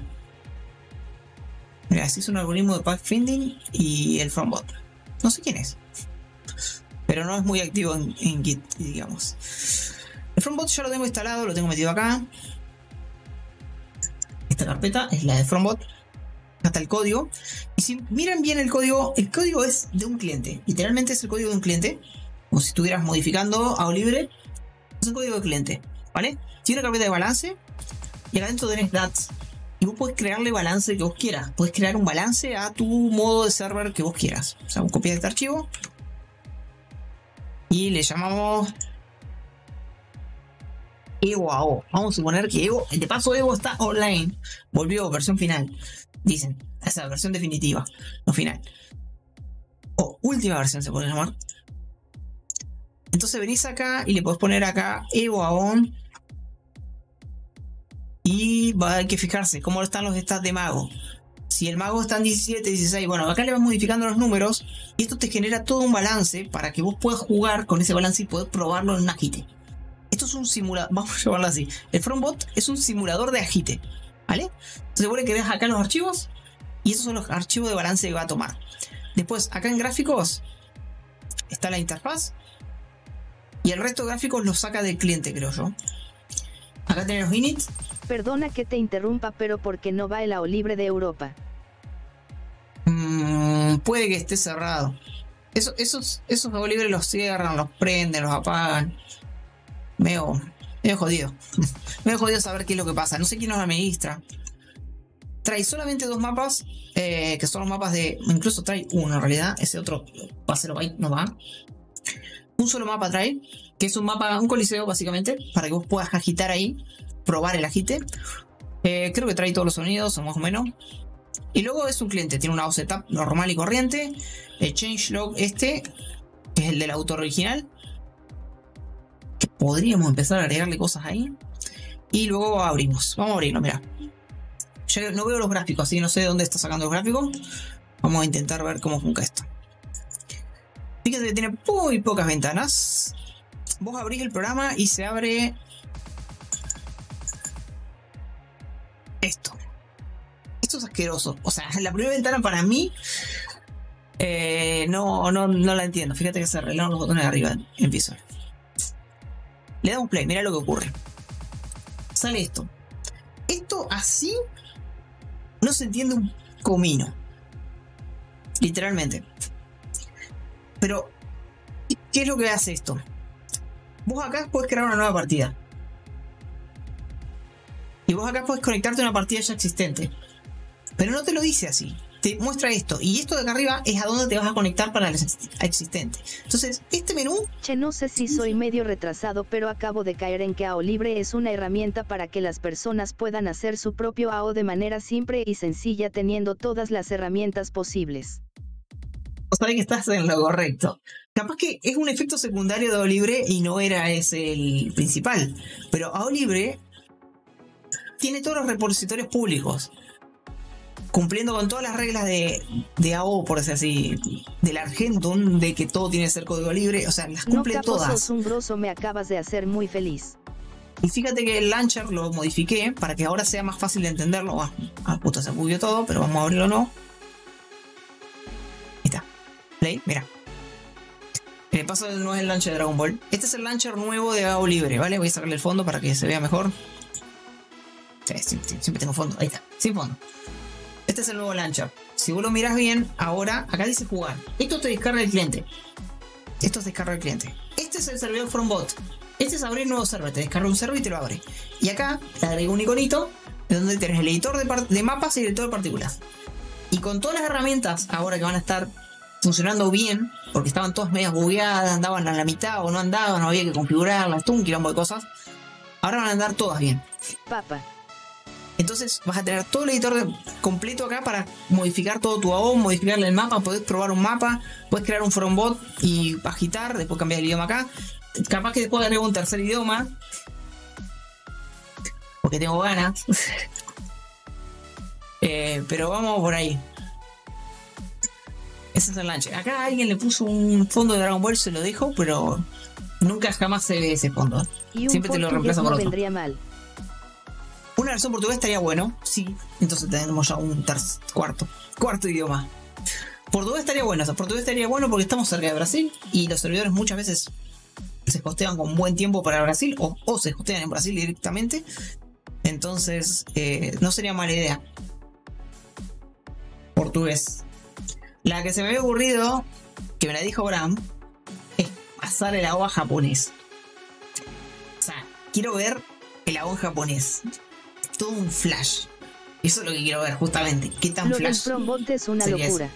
Mira, así es un algoritmo de pathfinding y el FromBot. No sé quién es, pero no es muy activo en, Git, digamos. El FromBot ya lo tengo instalado, lo tengo metido acá. Esta carpeta es la de FromBot. Acá está el código. Y si miran bien el código, el código es de un cliente. Literalmente es el código de un cliente. Como si estuvieras modificando a libre. Es un código de cliente. Tiene una carpeta de balance. Y acá dentro tenés DATS. Y vos podés crearle balance que vos quieras. Puedes crear un balance a tu modo de server que vos quieras. O sea, un copia de este archivo. Y le llamamos Evo a O. Vamos a suponer que Evo, de paso Evo está online. Volvió, versión final. Dicen, esa versión definitiva, no final. O última versión se puede llamar. Entonces venís acá y le podés poner acá Evo a On. Y va a que fijarse cómo están los stats de mago. Si el mago está en 17, 16, bueno, acá le vas modificando los números y esto te genera todo un balance para que vos puedas jugar con ese balance y poder probarlo en un agite. Esto es un simulador, (laughs) vamos a llamarlo así. El FrontBot es un simulador de agite, ¿vale? Entonces vos le querés acá los archivos y esos son los archivos de balance que va a tomar. Después, acá en gráficos está la interfaz y el resto de gráficos los saca del cliente, creo yo. Acá tenemos init. Perdona que te interrumpa, pero porque no va el AO libre de Europa. Mm, puede que esté cerrado. esos, esos AO libres los cierran, los prenden, los apagan medio, medio jodido. (laughs) medio jodido saber qué es lo que pasa. No sé quién nos administra. Trae solamente dos mapas, eh, que son los mapas de. Incluso trae uno en realidad. Ese otro pasero byte no va. Un solo mapa trae, que es un mapa, un coliseo básicamente, para que vos puedas agitar ahí, probar el agite. Eh, creo que trae todos los sonidos, o más o menos. Y luego es un cliente, tiene una setup normal y corriente. El changelog este, que es el del autor original podríamos empezar a agregarle cosas ahí. Y luego abrimos. Vamos a abrirlo, mira. Yo no veo los gráficos, así no sé de dónde está sacando los gráficos. Vamos a intentar ver cómo funciona esto. Fíjense que tiene muy pocas ventanas. Vos abrís el programa y se abre esto. Esto es asqueroso. O sea, la primera ventana para mí eh, no, no, no la entiendo. Fíjate que se arreglaron los botones de arriba en Visual. Le damos play, mira lo que ocurre. Sale esto. Esto así no se entiende un comino. Literalmente. Pero, ¿qué es lo que hace esto? vos acá puedes crear una nueva partida. Y vos acá puedes conectarte a una partida ya existente. Pero no te lo dice así. Te muestra esto. Y esto de acá arriba es a dónde te vas a conectar para el existente. Entonces, este menú... Che, no sé si soy medio retrasado, pero acabo de caer en que AO Libre es una herramienta para que las personas puedan hacer su propio AO de manera simple y sencilla teniendo todas las herramientas posibles. O sea que estás en lo correcto. Capaz que es un efecto secundario de AO Libre y no era ese el principal. Pero AO Libre tiene todos los repositorios públicos cumpliendo con todas las reglas de, de AO, por decir así, del Argentum, de que todo tiene que ser código libre, o sea, las cumple no, todas. me acabas de hacer muy feliz. Y fíjate que el launcher lo modifiqué para que ahora sea más fácil de entenderlo. Ah, ah puta, se bugueó todo, pero vamos a abrirlo no. Ahí está. Play, mira. El paso no es el launcher de Dragon Ball. Este es el launcher nuevo de AO libre, ¿vale? Voy a sacarle el fondo para que se vea mejor. Siempre tengo fondo. Ahí está, sin fondo. Este es el nuevo launcher. Si vos lo miras bien, ahora acá dice jugar. Esto te descarga el cliente. Esto te descarga el cliente. Este es el servidor from bot. Este es abrir nuevo server. Te descarga un server y te lo abre. Y acá te agrega un iconito donde tenés el editor de, mapas y el editor de partículas. Y con todas las herramientas ahora que van a estar funcionando bien, porque estaban todas medias bugueadas, andaban a la mitad o no andaban, no había que configurarlas, un quilombo de cosas. Ahora van a andar todas bien. Papa. Entonces vas a tener todo el editor completo acá para modificar todo tu AO, modificarle el mapa, podés probar un mapa, puedes crear un bot y agitar, después cambiar el idioma acá. Capaz que después agrego un tercer idioma. Porque tengo ganas. (laughs) Eh, pero vamos por ahí. Ese es el launcher. Acá alguien le puso un fondo de Dragon Ball, se lo dejo, pero nunca jamás se ve ese fondo. Siempre te lo reemplazo por otro. vendría mal. Una versión portugués estaría bueno, sí. Entonces tenemos ya un cuarto, cuarto idioma. Portugués estaría bueno, o portugués estaría bueno porque estamos cerca de Brasil y los servidores muchas veces se hostean con buen tiempo para Brasil o, se hostean en Brasil directamente. Entonces, eh, no sería mala idea. Portugués. La que se me había ocurrido, que me la dijo Bram, es pasar el agua japonés. O sea, quiero ver el agua japonés todo un flash. Eso es lo que quiero ver, justamente. ¿Qué tan lo flash? Del es una locura.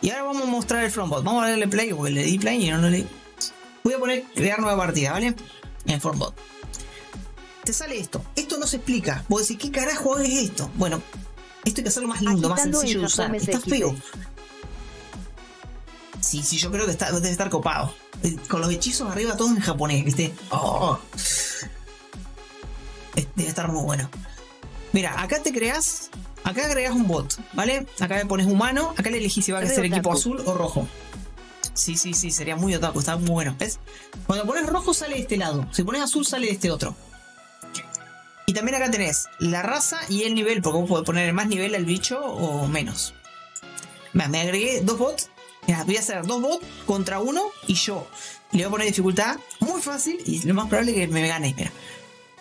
Y ahora vamos a mostrar el frontbot. Vamos a darle play porque le di play y no, le. Voy a poner crear nueva partida, ¿vale? En frontbot. Te sale esto. Esto no se explica. Vos decís, ¿qué carajo es esto? Bueno, esto hay que hacerlo más lindo, más sencillo de usar. Está feo. Sí, sí, yo creo que está, debe estar copado. Eh, con los hechizos arriba todo en japonés, ¿viste? Oh debe estar muy bueno. Mira, acá te creas, acá agregas un bot, ¿vale? Acá le pones humano, acá le elegís si va a ser equipo azul o rojo. Sí, sí, sí, sería muy otaku, está muy bueno. ¿Ves? Cuando pones rojo sale de este lado, si pones azul sale de este otro. Y también acá tenés la raza y el nivel, porque vos podés poner más nivel al bicho o menos. me agregué dos bots. Mira, voy a hacer dos bots contra uno y yo. Le voy a poner dificultad muy fácil y lo más probable es que me gane. Mira,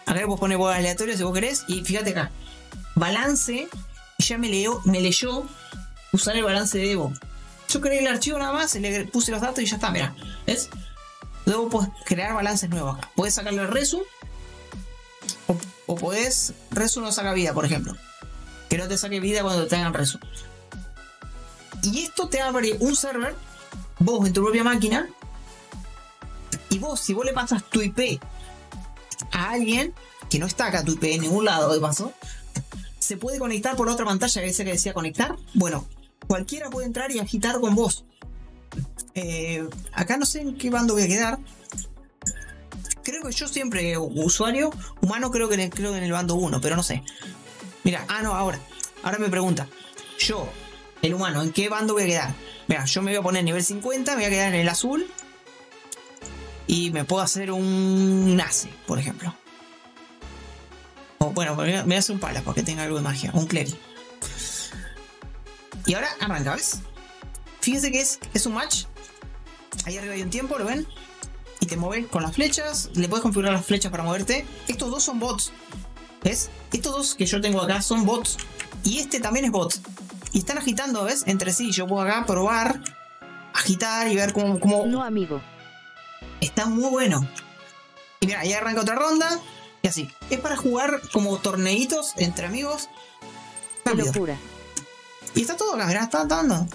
Acá vos pones voz aleatorio si vos querés. Y fíjate acá. Balance. Ya me, leo, me leyó usar el balance de Evo. Yo creé el archivo nada más, le puse los datos y ya está, mira. ¿Ves? Luego puedes crear balances nuevos acá. Puedes sacarle el resu. O, o podés. Resu no saca vida, por ejemplo. Que no te saque vida cuando te hagan resu. Y esto te abre un server. Vos en tu propia máquina. Y vos, si vos le pasas tu IP a alguien que no está acá tu IP en ningún lado de paso, se puede conectar por otra pantalla que dice que decía conectar. Bueno, cualquiera puede entrar y agitar con vos. Eh, acá no sé en qué bando voy a quedar. Creo que yo siempre, usuario humano, creo que, creo en el bando 1, pero no sé. Mira, ah, no, ahora. Ahora me pregunta. Yo, el humano, ¿en qué bando voy a quedar? Mira, yo me voy a poner nivel 50, me voy a quedar en el azul y me puedo hacer un nace, por ejemplo. O bueno, me hacer un pala porque tenga algo de magia, un cleric. Y ahora arranca, ¿ves? Fíjense que es, es un match. Ahí arriba hay un tiempo, ¿lo ven? Y te mueves con las flechas. Le puedes configurar las flechas para moverte. Estos dos son bots. ¿Ves? Estos dos que yo tengo acá son bots. Y este también es bot. Y están agitando, ¿ves? Entre sí. Yo puedo acá probar, agitar y ver cómo... No, amigo. Está muy bueno. Y mira, ahí arranca otra ronda. Y así. Es para jugar como torneitos entre amigos. Qué locura. Y está todo acá, mirá, está está dando.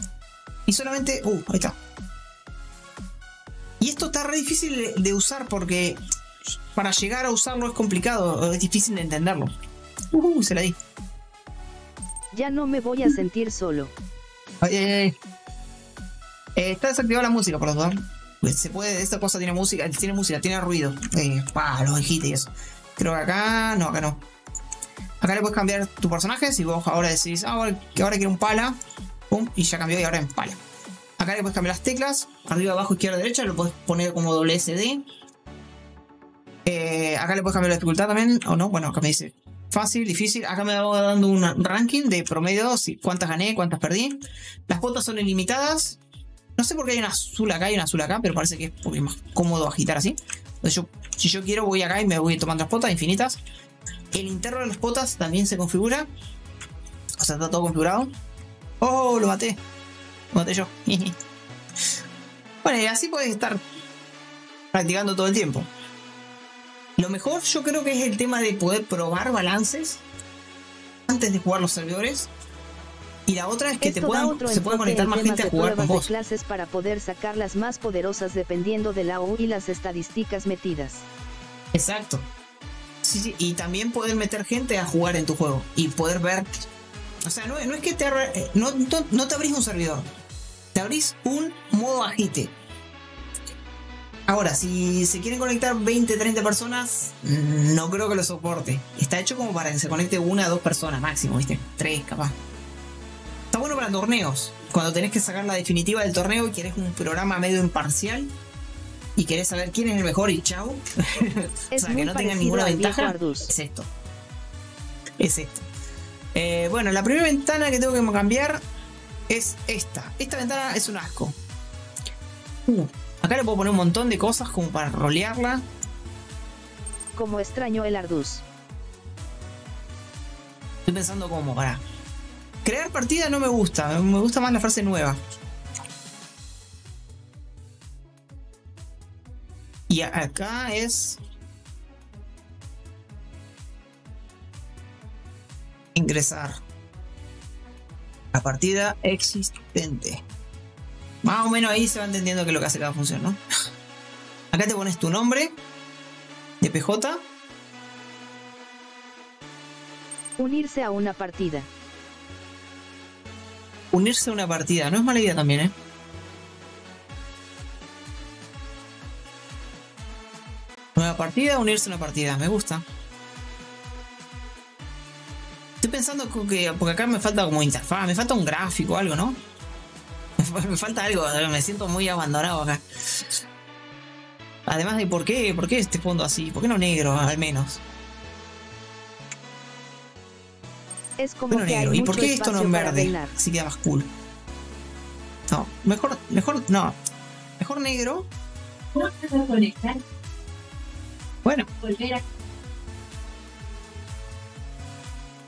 Y solamente. Uh, ahí está. Y esto está re difícil de, de usar porque para llegar a usarlo es complicado, es difícil de entenderlo. Uh, se la di. Ya no me voy a sentir solo. Ay, ay, ay. Eh, está desactivada la música, por favor. Pues se puede, esta cosa tiene música, tiene música, tiene ruido. Eh, pa, los ojitos y eso. Creo que acá, no, acá no. Acá le puedes cambiar tu personaje. Si vos ahora decís, ah, ahora, quiero un pala, pum, y ya cambió y ahora en pala. Acá le puedes cambiar las teclas, arriba, abajo, izquierda, derecha, lo puedes poner como doble SD. Eh, acá le puedes cambiar la dificultad también, o no, bueno, acá me dice fácil, difícil. Acá me va dando un ranking de promedio, cuántas gané, cuántas perdí. Las botas son ilimitadas. No sé por qué hay una azul acá y una azul acá, pero parece que es porque es más cómodo agitar así. Entonces yo, si yo quiero, voy acá y me voy tomando las potas infinitas. El interno de las potas también se configura. O sea, está todo configurado. Oh, lo maté. Lo maté yo. (laughs) bueno, y así puedes estar practicando todo el tiempo. Lo mejor yo creo que es el tema de poder probar balances antes de jugar los servidores. Y la otra es que te Esto puedan, se puede conectar más gente a jugar con de vos. clases para poder sacar las más poderosas dependiendo de la U y las estadísticas metidas. Exacto. Sí, sí, y también poder meter gente a jugar en tu juego y poder ver. O sea, no, no es que te eh, no, no, no te abrís un servidor, te abrís un modo agite. Ahora, si se quieren conectar 20, 30 personas, no creo que lo soporte. Está hecho como para que se conecte una o dos personas máximo, ¿viste? Tres, capaz. Está bueno para torneos. Cuando tenés que sacar la definitiva del torneo y querés un programa medio imparcial y querés saber quién es el mejor y chau. (laughs) Es o sea, que no tengan ninguna ventaja. Es esto. Es esto. Eh, bueno, la primera ventana que tengo que cambiar es esta. Esta ventana es un asco. Uh, acá le puedo poner un montón de cosas como para rolearla. Como extraño el Arduz. Estoy pensando cómo, para. Crear partida no me gusta, me- gusta más la frase nueva. Y acá es. Ingresar. La partida existente. Más o menos ahí se va entendiendo qué es lo que hace cada función, ¿no? Acá te pones tu nombre de PJ. Unirse a una partida. Unirse a una partida. No es mala idea también, ¿eh? Nueva partida, unirse a una partida. Me gusta. Estoy pensando que. Porque acá me falta como interfaz, me falta un gráfico algo, ¿no? (laughs) Me falta algo, me siento muy abandonado acá. Además de por qué, por qué este fondo así, por qué no negro, al menos. Es como Bueno, que hay negro. ¿Y por qué esto no en verde? Así queda más cool. No, mejor, mejor, no. Mejor negro. No puedo conectar, Bueno, volver a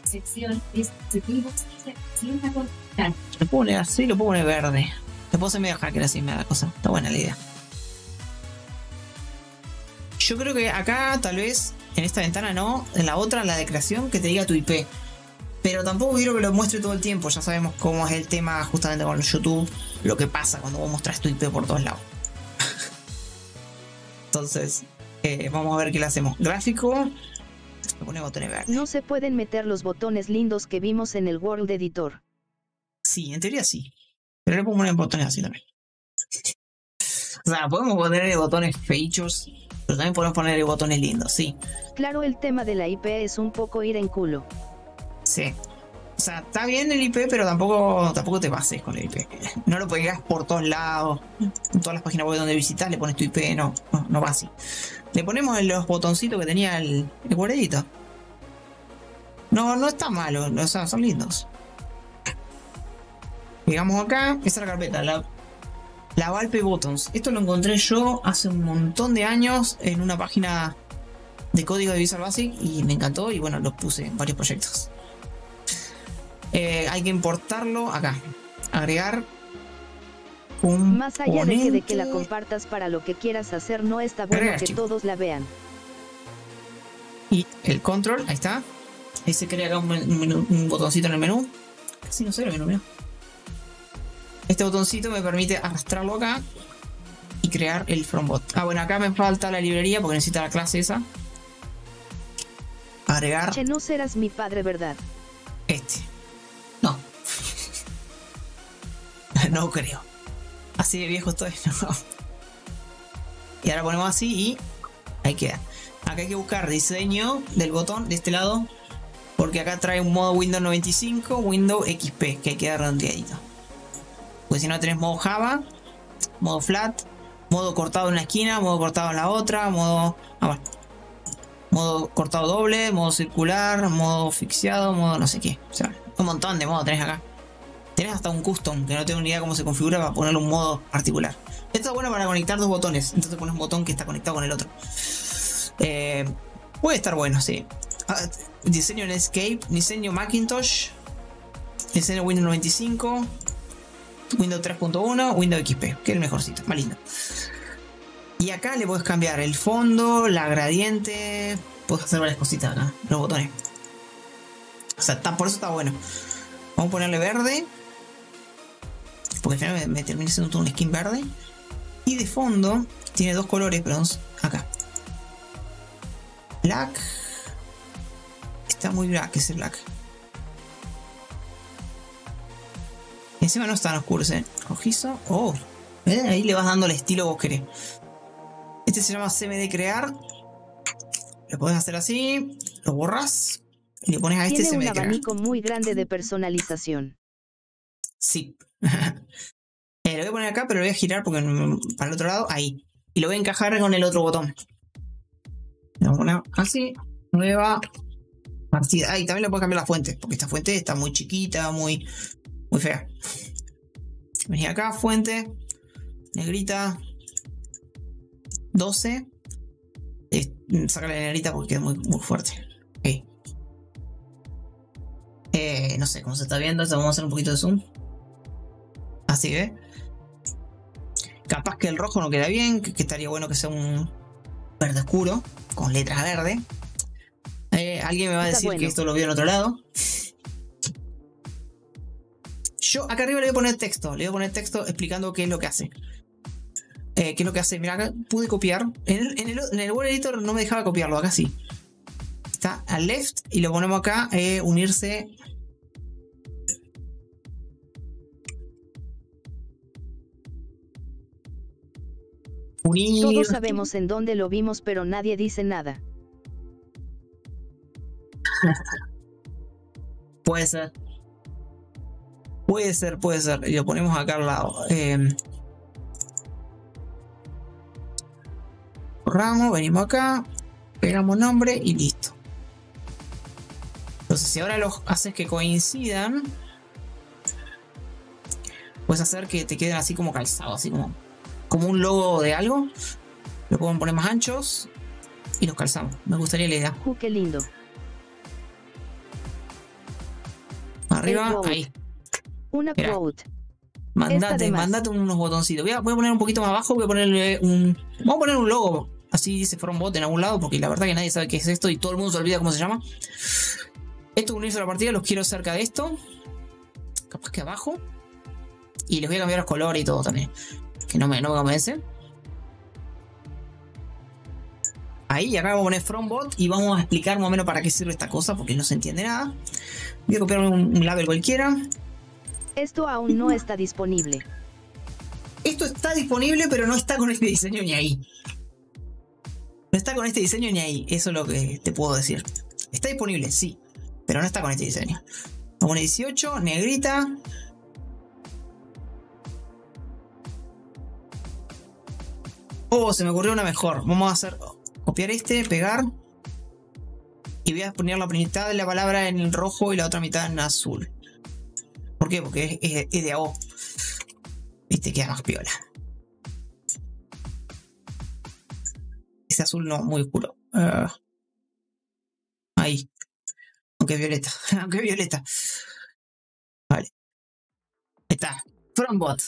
sección dispositivos conectar. lo puedo poner así, lo puedo poner verde. Lo puedo hacer medio hacker así, me da cosa. Está buena la idea. Yo creo que acá, tal vez, en esta ventana no, en la otra, la de creación, que te diga tu IP. Pero tampoco quiero que lo muestre todo el tiempo. Ya sabemos cómo es el tema justamente con YouTube. Lo que pasa cuando vos mostrás tu IP por todos lados. (laughs) Entonces, eh, vamos a ver qué le hacemos. Gráfico. Pone. No se pueden meter los botones lindos que vimos en el World Editor. Sí, en teoría sí. Pero le poner botones así también. O sea, podemos ponerle botones feichos, pero también podemos ponerle botones lindos, sí. Claro, el tema de la IP es un poco ir en culo. Sí. O sea, está bien el IP, pero tampoco, tampoco te pases con el IP. No lo pegas por todos lados. En todas las páginas web donde visitas le pones tu IP, no, no, no va así. Le ponemos los botoncitos que tenía el, el. No, no está malo, o sea, son lindos. Llegamos acá, esta es la carpeta, la, la Valpe Buttons. Esto lo encontré yo hace un montón de años en una página de código de Visual Basic y me encantó y bueno, lo puse en varios proyectos. Eh, hay que importarlo acá. Agregar un Más allá de que, de que la compartas para lo que quieras hacer, no está bueno Agregar que todos la vean. Y el control, ahí está. Ahí se crea acá un, men- un menú- un botoncito en el menú. Casi no sé el menú, mira. Este botoncito me permite arrastrarlo acá y crear el frontbot. Ah, bueno, acá me falta la librería porque necesita la clase esa. Agregar Che, no serás mi padre, ¿verdad? este. (laughs) no creo. Así de viejo estoy. (laughs) Y ahora ponemos así y ahí queda. Acá hay que buscar diseño del botón de este lado. Porque acá trae un modo Windows 95, Windows XP, que queda redondeadito. Porque si no tenés modo Java, modo flat, modo cortado en la esquina, modo cortado en la otra, modo. Ah. Modo cortado doble, modo circular, modo asfixiado, modo no sé qué. Un montón de modos tenés acá. Tenés hasta un custom, que no tengo ni idea cómo se configura para ponerle un modo particular. Esto es bueno para conectar dos botones. Entonces pones un botón que está conectado con el otro. Eh, puede estar bueno, sí. Ah, diseño en Escape, diseño Macintosh, diseño Windows 95, Windows 3.1, Windows XP, que es el mejorcito, más lindo. Y acá le puedes cambiar el fondo, la gradiente, puedes hacer varias cositas acá, los botones. O sea, está- por eso está bueno. Vamos a ponerle verde. Porque al final me, me termina siendo todo un skin verde. Y de fondo tiene dos colores, pero acá. Black. Está muy black ese black. Encima no están oscuros, eh. Rojizo. Oh. Ahí le vas dando el estilo que vos querés. Este se llama CMD crear. Lo podés hacer así. Lo borras. Y le pones a este Tiene un CMD crear. abanico muy grande de personalización. Sí. (laughs) Eh, lo voy a poner acá, pero lo voy a girar porque para el otro lado, ahí. Y lo voy a encajar con el otro botón. Así, nueva partida. Y también le puedo cambiar la fuente, porque esta fuente está muy chiquita, muy, muy fea. Vení acá, fuente, negrita, 12. Eh, saca la negrita porque queda muy, muy fuerte. Ok. Eh, no sé cómo se está viendo, vamos a hacer un poquito de zoom. Así ve. Capaz que el rojo no queda bien, que, que estaría bueno que sea un verde oscuro, con letras verde. Eh, Alguien me va a Está decir bueno. que esto lo vio en otro lado. Yo acá arriba le voy a poner texto, le voy a poner texto explicando qué es lo que hace. Eh, ¿Qué es lo que hace? Mira, acá pude copiar. En el, en el, en el Word Editor no me dejaba copiarlo, acá sí. Está al left y lo ponemos acá, eh, unirse Unir. Todos sabemos en dónde lo vimos, pero nadie dice nada. (laughs) Puede ser. Puede ser, puede ser. Y lo ponemos acá al lado. Eh, venimos acá, pegamos nombre y listo. Entonces, si ahora los haces que coincidan, puedes hacer que te queden así como calzados, así como, como un logo de algo. Lo podemos poner más anchos y los calzamos. Me gustaría la idea. ¡Uh, qué lindo! Arriba, ahí. Una Mira. quote. Mandate, de mandate unos botoncitos. Voy a, voy a poner un poquito más abajo, voy a ponerle un. Vamos a poner un logo. Así dice Frontbot en algún lado, porque la verdad que nadie sabe qué es esto y todo el mundo se olvida cómo se llama. Esto unirse a la partida, los quiero cerca de esto. Capaz que abajo. Y les voy a cambiar los colores y todo también. Que no me, no me convence. Ahí, y acá vamos a poner Frontbot y vamos a explicar más o menos para qué sirve esta cosa, porque no se entiende nada. Voy a copiar un, un label cualquiera. Esto aún no está disponible. Esto está disponible, pero no está con este diseño ni ahí. No está con este diseño ni ahí. Eso es lo que te puedo decir. Está disponible, sí. Pero no está con este diseño. Vamos a 18, negrita. Oh, se me ocurrió una mejor. Vamos a hacer. Copiar este, pegar. Y voy a poner la mitad de la palabra en rojo y la otra mitad en azul. ¿Por qué? Porque es, de A O. Este queda más piola. Ese azul no, muy oscuro. Ah. ahí. Aunque violeta. (laughs) Aunque violeta. Vale. Ahí está. Frontbot.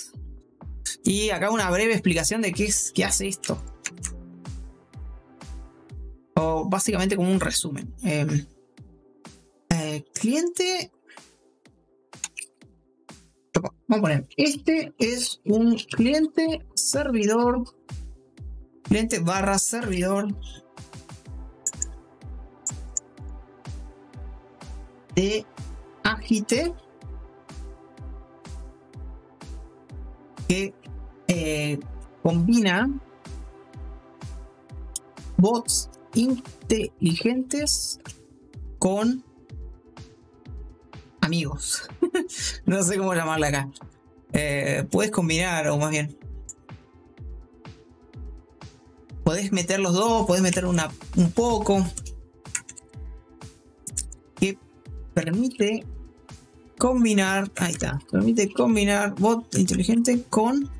Y acá una breve explicación de qué es qué hace esto. o básicamente como un resumen. Eh, eh, cliente. Vamos a poner. Este es un cliente servidor. Cliente barra servidor. De Agite. Que eh, combina bots inteligentes con amigos. (laughs) no sé cómo llamarla acá. Eh, puedes combinar, o más bien. Podés meter los dos, podés meter una, un poco. Que permite combinar. Ahí está. Permite combinar bot inteligente con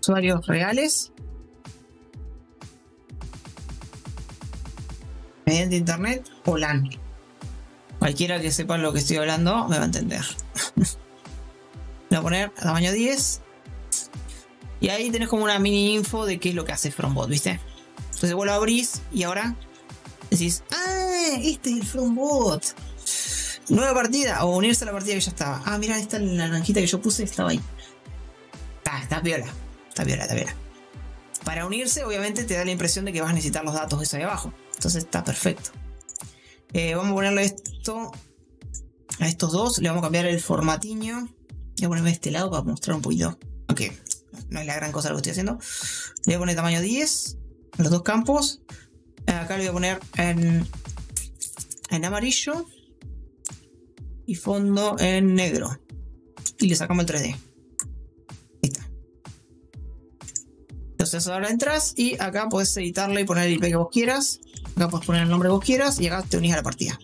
usuarios reales. Mediante internet o LAN. Cualquiera que sepa lo que estoy hablando me va a entender. (laughs) Voy a poner tamaño 10. Y ahí tenés como una mini info de qué es lo que hace FromBot, ¿viste? Entonces vos lo abrís y ahora decís, ah, este es el FromBot. Nueva partida o unirse a la partida que ya estaba. Ah, mira, esta naranjita que yo puse estaba ahí. Está, está viola. Para unirse, obviamente, te da la impresión de que vas a necesitar los datos de eso ahí abajo. Entonces está perfecto. Eh, vamos a ponerle esto a estos dos. Le vamos a cambiar el formatiño. Voy a ponerme de este lado para mostrar un poquito. Ok, no es la gran cosa lo que estoy haciendo. Le voy a poner tamaño 10 a los dos campos. Acá le voy a poner en, en amarillo y fondo en negro. Y le sacamos el 3D. Entonces ahora entras y acá puedes editarle y poner el IP que vos quieras. Acá puedes poner el nombre que vos quieras y acá te unís a la partida.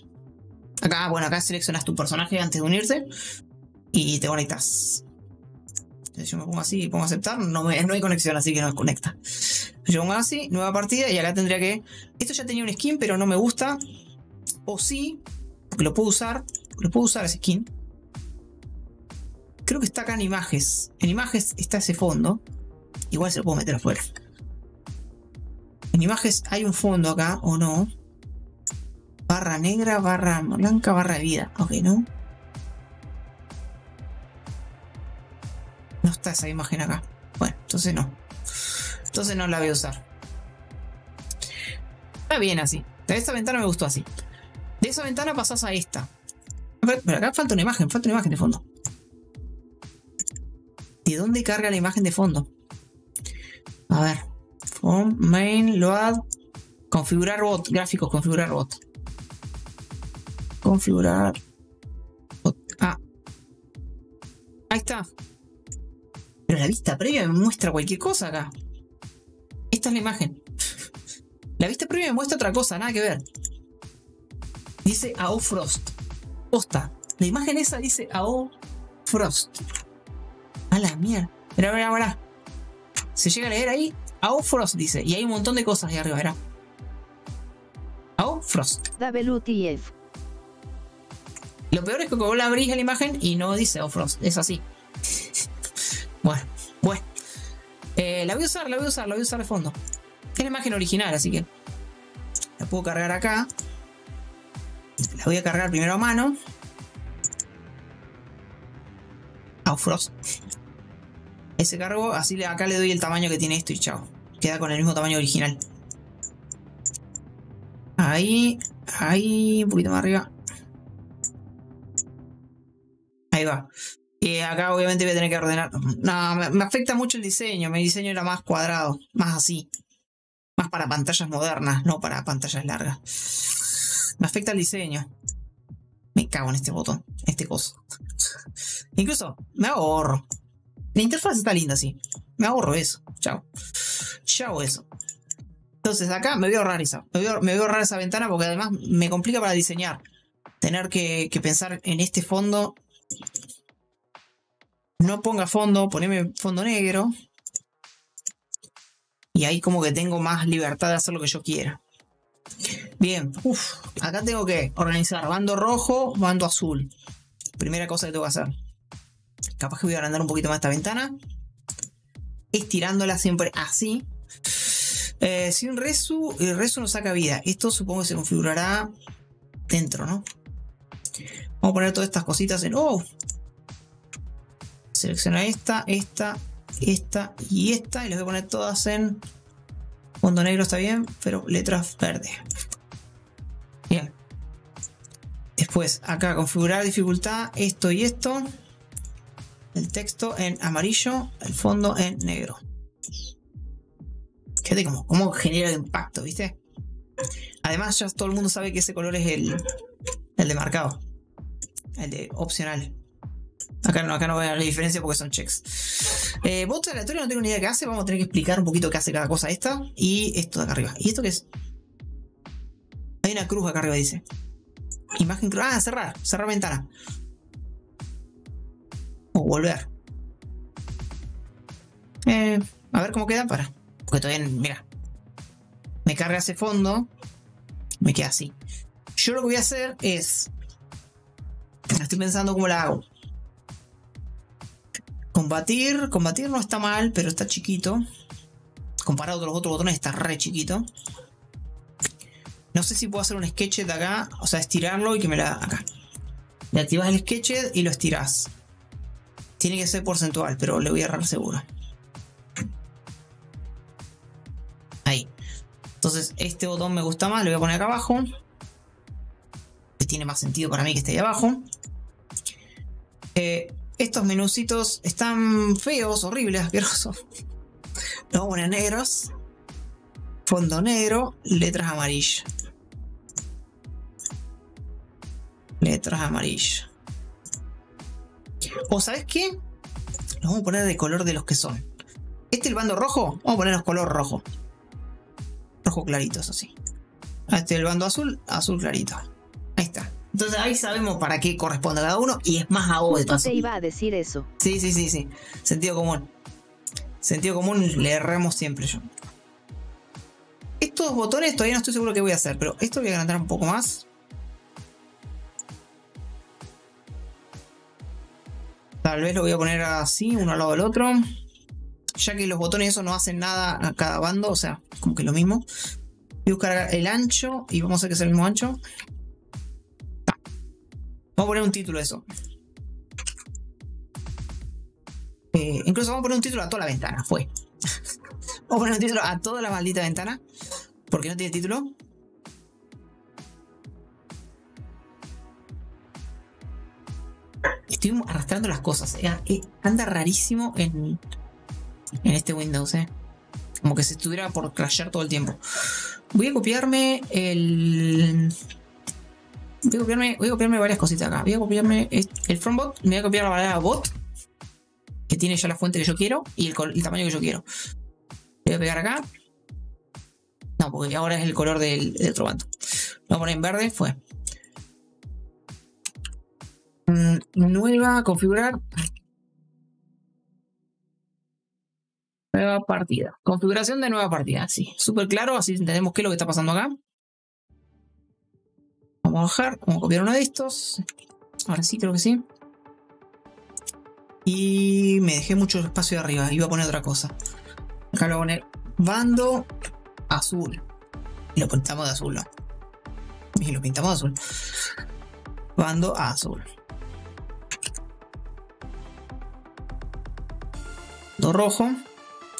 Acá, bueno, acá seleccionas tu personaje antes de unirse y te conectas. Entonces yo me pongo así y pongo aceptar, no, no hay conexión, así que no conecta. Yo pongo así, nueva partida y acá tendría que... Esto ya tenía un skin, pero no me gusta. O sí, porque lo puedo usar. Lo puedo usar ese skin. Creo que está acá en imágenes. En imágenes está ese fondo. Igual se lo puedo meter afuera. En imágenes hay un fondo acá, o no. Barra negra, barra blanca, barra de vida. Ok, ¿no? No está esa imagen acá. Bueno, entonces no. Entonces no la voy a usar. Está bien así. De esta ventana me gustó así. De esa ventana pasas a esta. Pero acá falta una imagen, falta una imagen de fondo. ¿De dónde carga la imagen de fondo? A ver. Form, main, load. Configurar bot. Gráficos, configurar bot. Configurar. bot. Ah. Ahí está. Pero la vista previa me muestra cualquier cosa acá. Esta es la imagen. (laughs) La vista previa me muestra otra cosa, nada que ver. Dice AO Frost. Posta. La imagen esa dice AO Frost. A la mierda. Mira, mira, mira. Se llega a leer ahí. AO Frost dice. Y hay un montón de cosas ahí arriba, verá. AO Frost. WTF. Lo peor es que vos la abrís a la imagen y no dice AO Frost. Es así. Bueno, bueno. Eh, la voy a usar, la voy a usar, la voy a usar de fondo. Es la imagen original, así que la puedo cargar acá. La voy a cargar primero a mano. A Frost. Ese cargo, así acá le doy el tamaño que tiene esto y chao. Queda con el mismo tamaño original. Ahí, ahí, un poquito más arriba. Ahí va. Y acá obviamente voy a tener que ordenar. No, me, me afecta mucho el diseño. Mi diseño era más cuadrado, más así. Más para pantallas modernas, no para pantallas largas. Me afecta el diseño. Me cago en este botón, este coso. Incluso me ahorro. La interfaz está linda así. Me ahorro eso. Chao. Chao eso. Entonces acá me voy a ahorrar esa. Me voy a, ahorrar esa ventana porque además me complica para diseñar. Tener que, pensar en este fondo no ponga fondo, poneme fondo negro. Y ahí como que tengo más libertad de hacer lo que yo quiera. Bien, acá tengo que organizar bando rojo, bando azul. Primera cosa que tengo que hacer. Capaz que voy a agrandar un poquito más esta ventana. Estirándola siempre así. Eh, sin resu, el resu no saca vida. Esto supongo que se configurará dentro, ¿no? Vamos a poner todas estas cositas en. ¡Oh! Selecciona esta, esta, esta y esta. Y las voy a poner todas en. Fondo negro está bien, pero letras verdes. Bien. Después, acá configurar dificultad, esto y esto. El texto en amarillo, el fondo en negro. Fíjate cómo, cómo genera impacto, ¿viste? Además, ya todo el mundo sabe que ese color es el, el de marcado. El de opcional. Acá no, acá no voy a la diferencia porque son checks. Eh, voto aleatorio no tengo ni idea qué hace. Vamos a tener que explicar un poquito qué hace cada cosa esta. Y esto de acá arriba. ¿Y esto qué es? Hay una cruz acá arriba, dice. Imagen cruz. Ah, cerrar. Cerrar ventana. O volver. Eh, a ver cómo queda para. Porque todavía, mira. Me carga ese fondo. Me queda así. Yo lo que voy a hacer es. Estoy pensando cómo la hago. Combatir. Combatir no está mal, pero está chiquito. Comparado con los otros botones, está re chiquito. No sé si puedo hacer un sketch de acá. O sea, estirarlo y que me la. Acá. Activas el sketch y lo estiras. Tiene que ser porcentual, pero le voy a errar seguro. Ahí. Entonces, este botón me gusta más, lo voy a poner acá abajo. Tiene más sentido para mí que esté ahí abajo. Eh, estos menucitos están feos, horribles, asquerosos. (laughs) Los vamos a poner negros. Fondo negro, letras amarillas. Letras amarillas. O ¿sabes qué? Los vamos a poner de color de los que son. Este el bando rojo, vamos a ponerlos color rojo. Rojo clarito, eso sí. Este el bando azul, azul clarito. Ahí está. Entonces ahí sabemos para qué corresponde cada uno y es más AO de Justo paso. te iba a decir eso. Sí, sí, sí, sí. Sentido común. Sentido común le erramos siempre yo. Estos botones todavía no estoy seguro qué voy a hacer, pero esto voy a agrandar un poco más. Tal vez lo voy a poner así, uno al lado del otro. Ya que los botones esos no hacen nada a cada bando, o sea, como que lo mismo. Voy a buscar el ancho y vamos a hacer que sea el mismo ancho. Vamos a poner un título a eso. Eh, incluso vamos a poner un título a toda la ventana, fue. (laughs) vamos a poner un título a toda la maldita ventana. Porque no tiene título. Estoy arrastrando las cosas. eh, eh, anda rarísimo en, en este Windows, eh. Como que se estuviera por crashear todo el tiempo. Voy a copiarme el. Voy a copiarme, voy a copiarme varias cositas acá. Voy a copiarme el frontbot. Me voy a copiar la palabra bot. Que tiene ya la fuente que yo quiero. Y el, tamaño que yo quiero. Voy a pegar acá. No, porque ahora es el color del, del otro bando. Lo voy a poner en verde. Fue. Mm, Nueva, configurar. Nueva partida. Configuración de nueva partida. Sí, súper claro. Así entendemos qué es lo que está pasando acá. Vamos a bajar. Vamos a copiar uno de estos. Ahora sí, creo que sí. Y me dejé mucho espacio de arriba. Iba a poner otra cosa. Acá lo voy a poner bando azul. Y lo pintamos de azul. Y lo pintamos de azul. Bando azul. Bando rojo.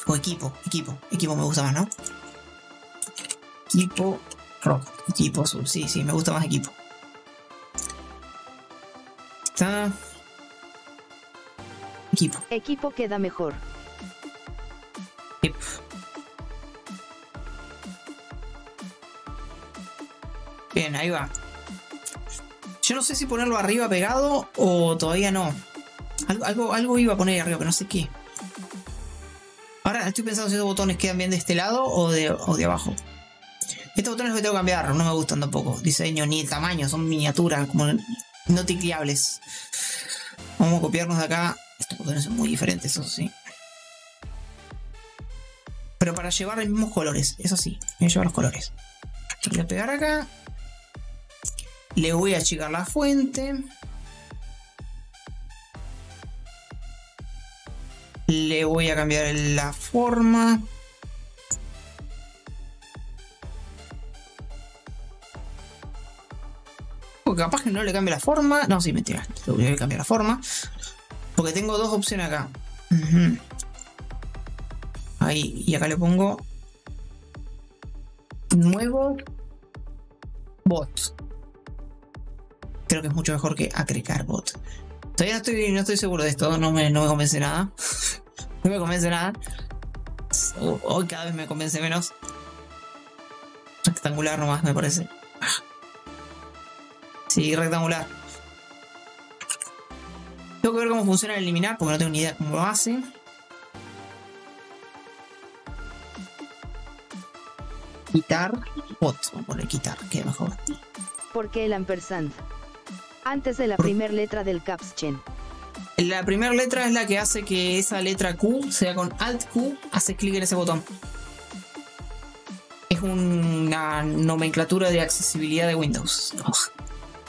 O equipo, equipo. Equipo me gusta más, ¿no? Equipo rojo. Equipo azul. Sí, sí, me gusta más equipo. Está. Equipo. Equipo queda mejor. Bien, ahí va. Yo no sé si ponerlo arriba pegado o todavía no. Algo, algo, algo iba a poner ahí arriba, pero no sé qué. Ahora estoy pensando si estos botones quedan bien de este lado o de, o de abajo. Estos botones los tengo que cambiar, no me gustan tampoco. Diseño ni tamaño, son miniaturas, como no ticleables. Vamos a copiarnos de acá. Estos botones son muy diferentes, eso sí. Pero para llevar los mismos colores, eso sí, voy a llevar los colores. Voy a pegar acá. Le voy a achicar la fuente. Le voy a cambiar la forma. Porque capaz que no le cambie la forma. No, sí, mentira. Le voy a cambiar la forma. Porque tengo dos opciones acá. Ahí, y acá le pongo nuevo bot. Creo que es mucho mejor que acrecar bot. Todavía no estoy, no estoy seguro de esto, no me, no me convence nada. (laughs) no me convence nada. Hoy cada vez me convence menos. Rectangular nomás, me parece. Sí, rectangular. Tengo que ver cómo funciona el eliminar, porque no tengo ni idea cómo lo hace. Quitar bot. Vamos a poner quitar, que mejor. ¿Por qué el ampersand? Antes de la primer letra del caption. La primera letra es la que hace que esa letra Q sea con Alt Q, hace clic en ese botón. Es una nomenclatura de accesibilidad de Windows. Ugh.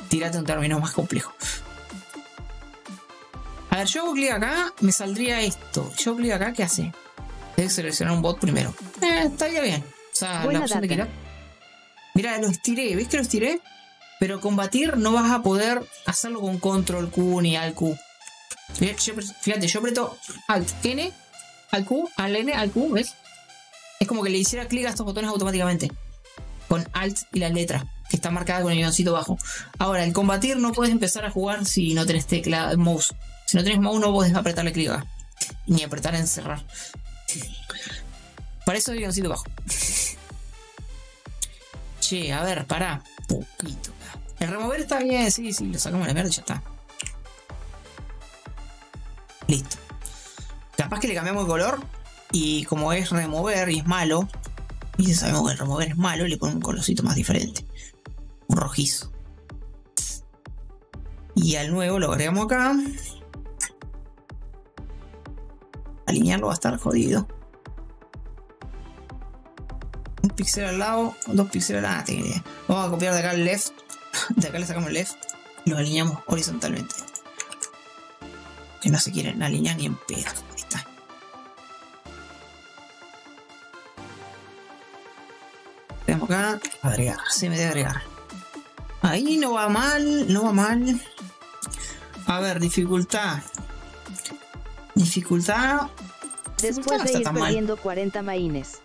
Tírate un término más complejo. A ver, yo hago clic acá, me saldría esto. Yo hago clic acá, ¿qué hace? Debe seleccionar un bot primero. Eh, estaría bien. O sea, Buena la opción de data. quitar. Mira, lo estiré, ¿ves que lo estiré? Pero combatir no vas a poder hacerlo con control Q ni Alt Q. Fíjate, yo aprieto Alt N, al Q, al N, al Q, ¿ves? Es como que le hiciera clic a estos botones automáticamente. Con Alt y la letra, que está marcada con el guioncito abajo. Ahora, el combatir no puedes empezar a jugar si no tenés tecla mouse. Si no tenés mouse no puedes apretarle clic acá. Ni apretar en cerrar. Para eso el guioncito abajo. (laughs) Che, a ver, pará. Poquito. El remover está bien, sí, sí, lo sacamos a la mierda y ya está. Listo. Capaz que le cambiamos el color y como es remover y es malo, y si sabemos que el remover es malo, le ponemos un colorcito más diferente. Un rojizo. Y al nuevo lo agregamos acá. Alinearlo va a estar jodido. Un píxel al lado, dos píxeles al lado. Vamos a copiar de acá el left. (laughs) De acá le sacamos el left y lo alineamos horizontalmente que no se quieren alinear ni en pedo. Ahí está. Tenemos acá, agregar, se me debe agregar. Ahí no va mal, no va mal. A ver, dificultad. Dificultad. Después de ir tan mal. perdiendo 40 maines.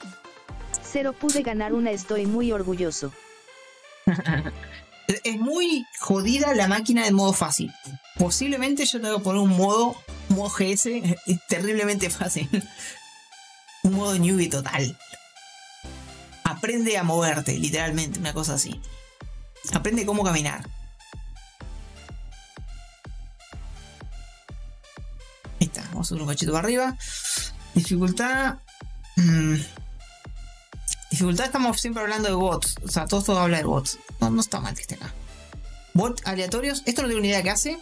Cero pude ganar una, estoy muy orgulloso. (laughs) Es muy jodida la máquina de modo fácil. Posiblemente yo tengo que poner un modo, modo GS, (laughs) terriblemente fácil. (laughs) Un modo newbie total. Aprende a moverte, literalmente, una cosa así. Aprende cómo caminar. Ahí está, vamos a subir un cachito para arriba. Dificultad. mm, Dificultad estamos siempre hablando de bots. O sea, todo esto habla de bots. No, no está mal que esté acá. Bot aleatorios. Esto no tengo ni idea qué hace.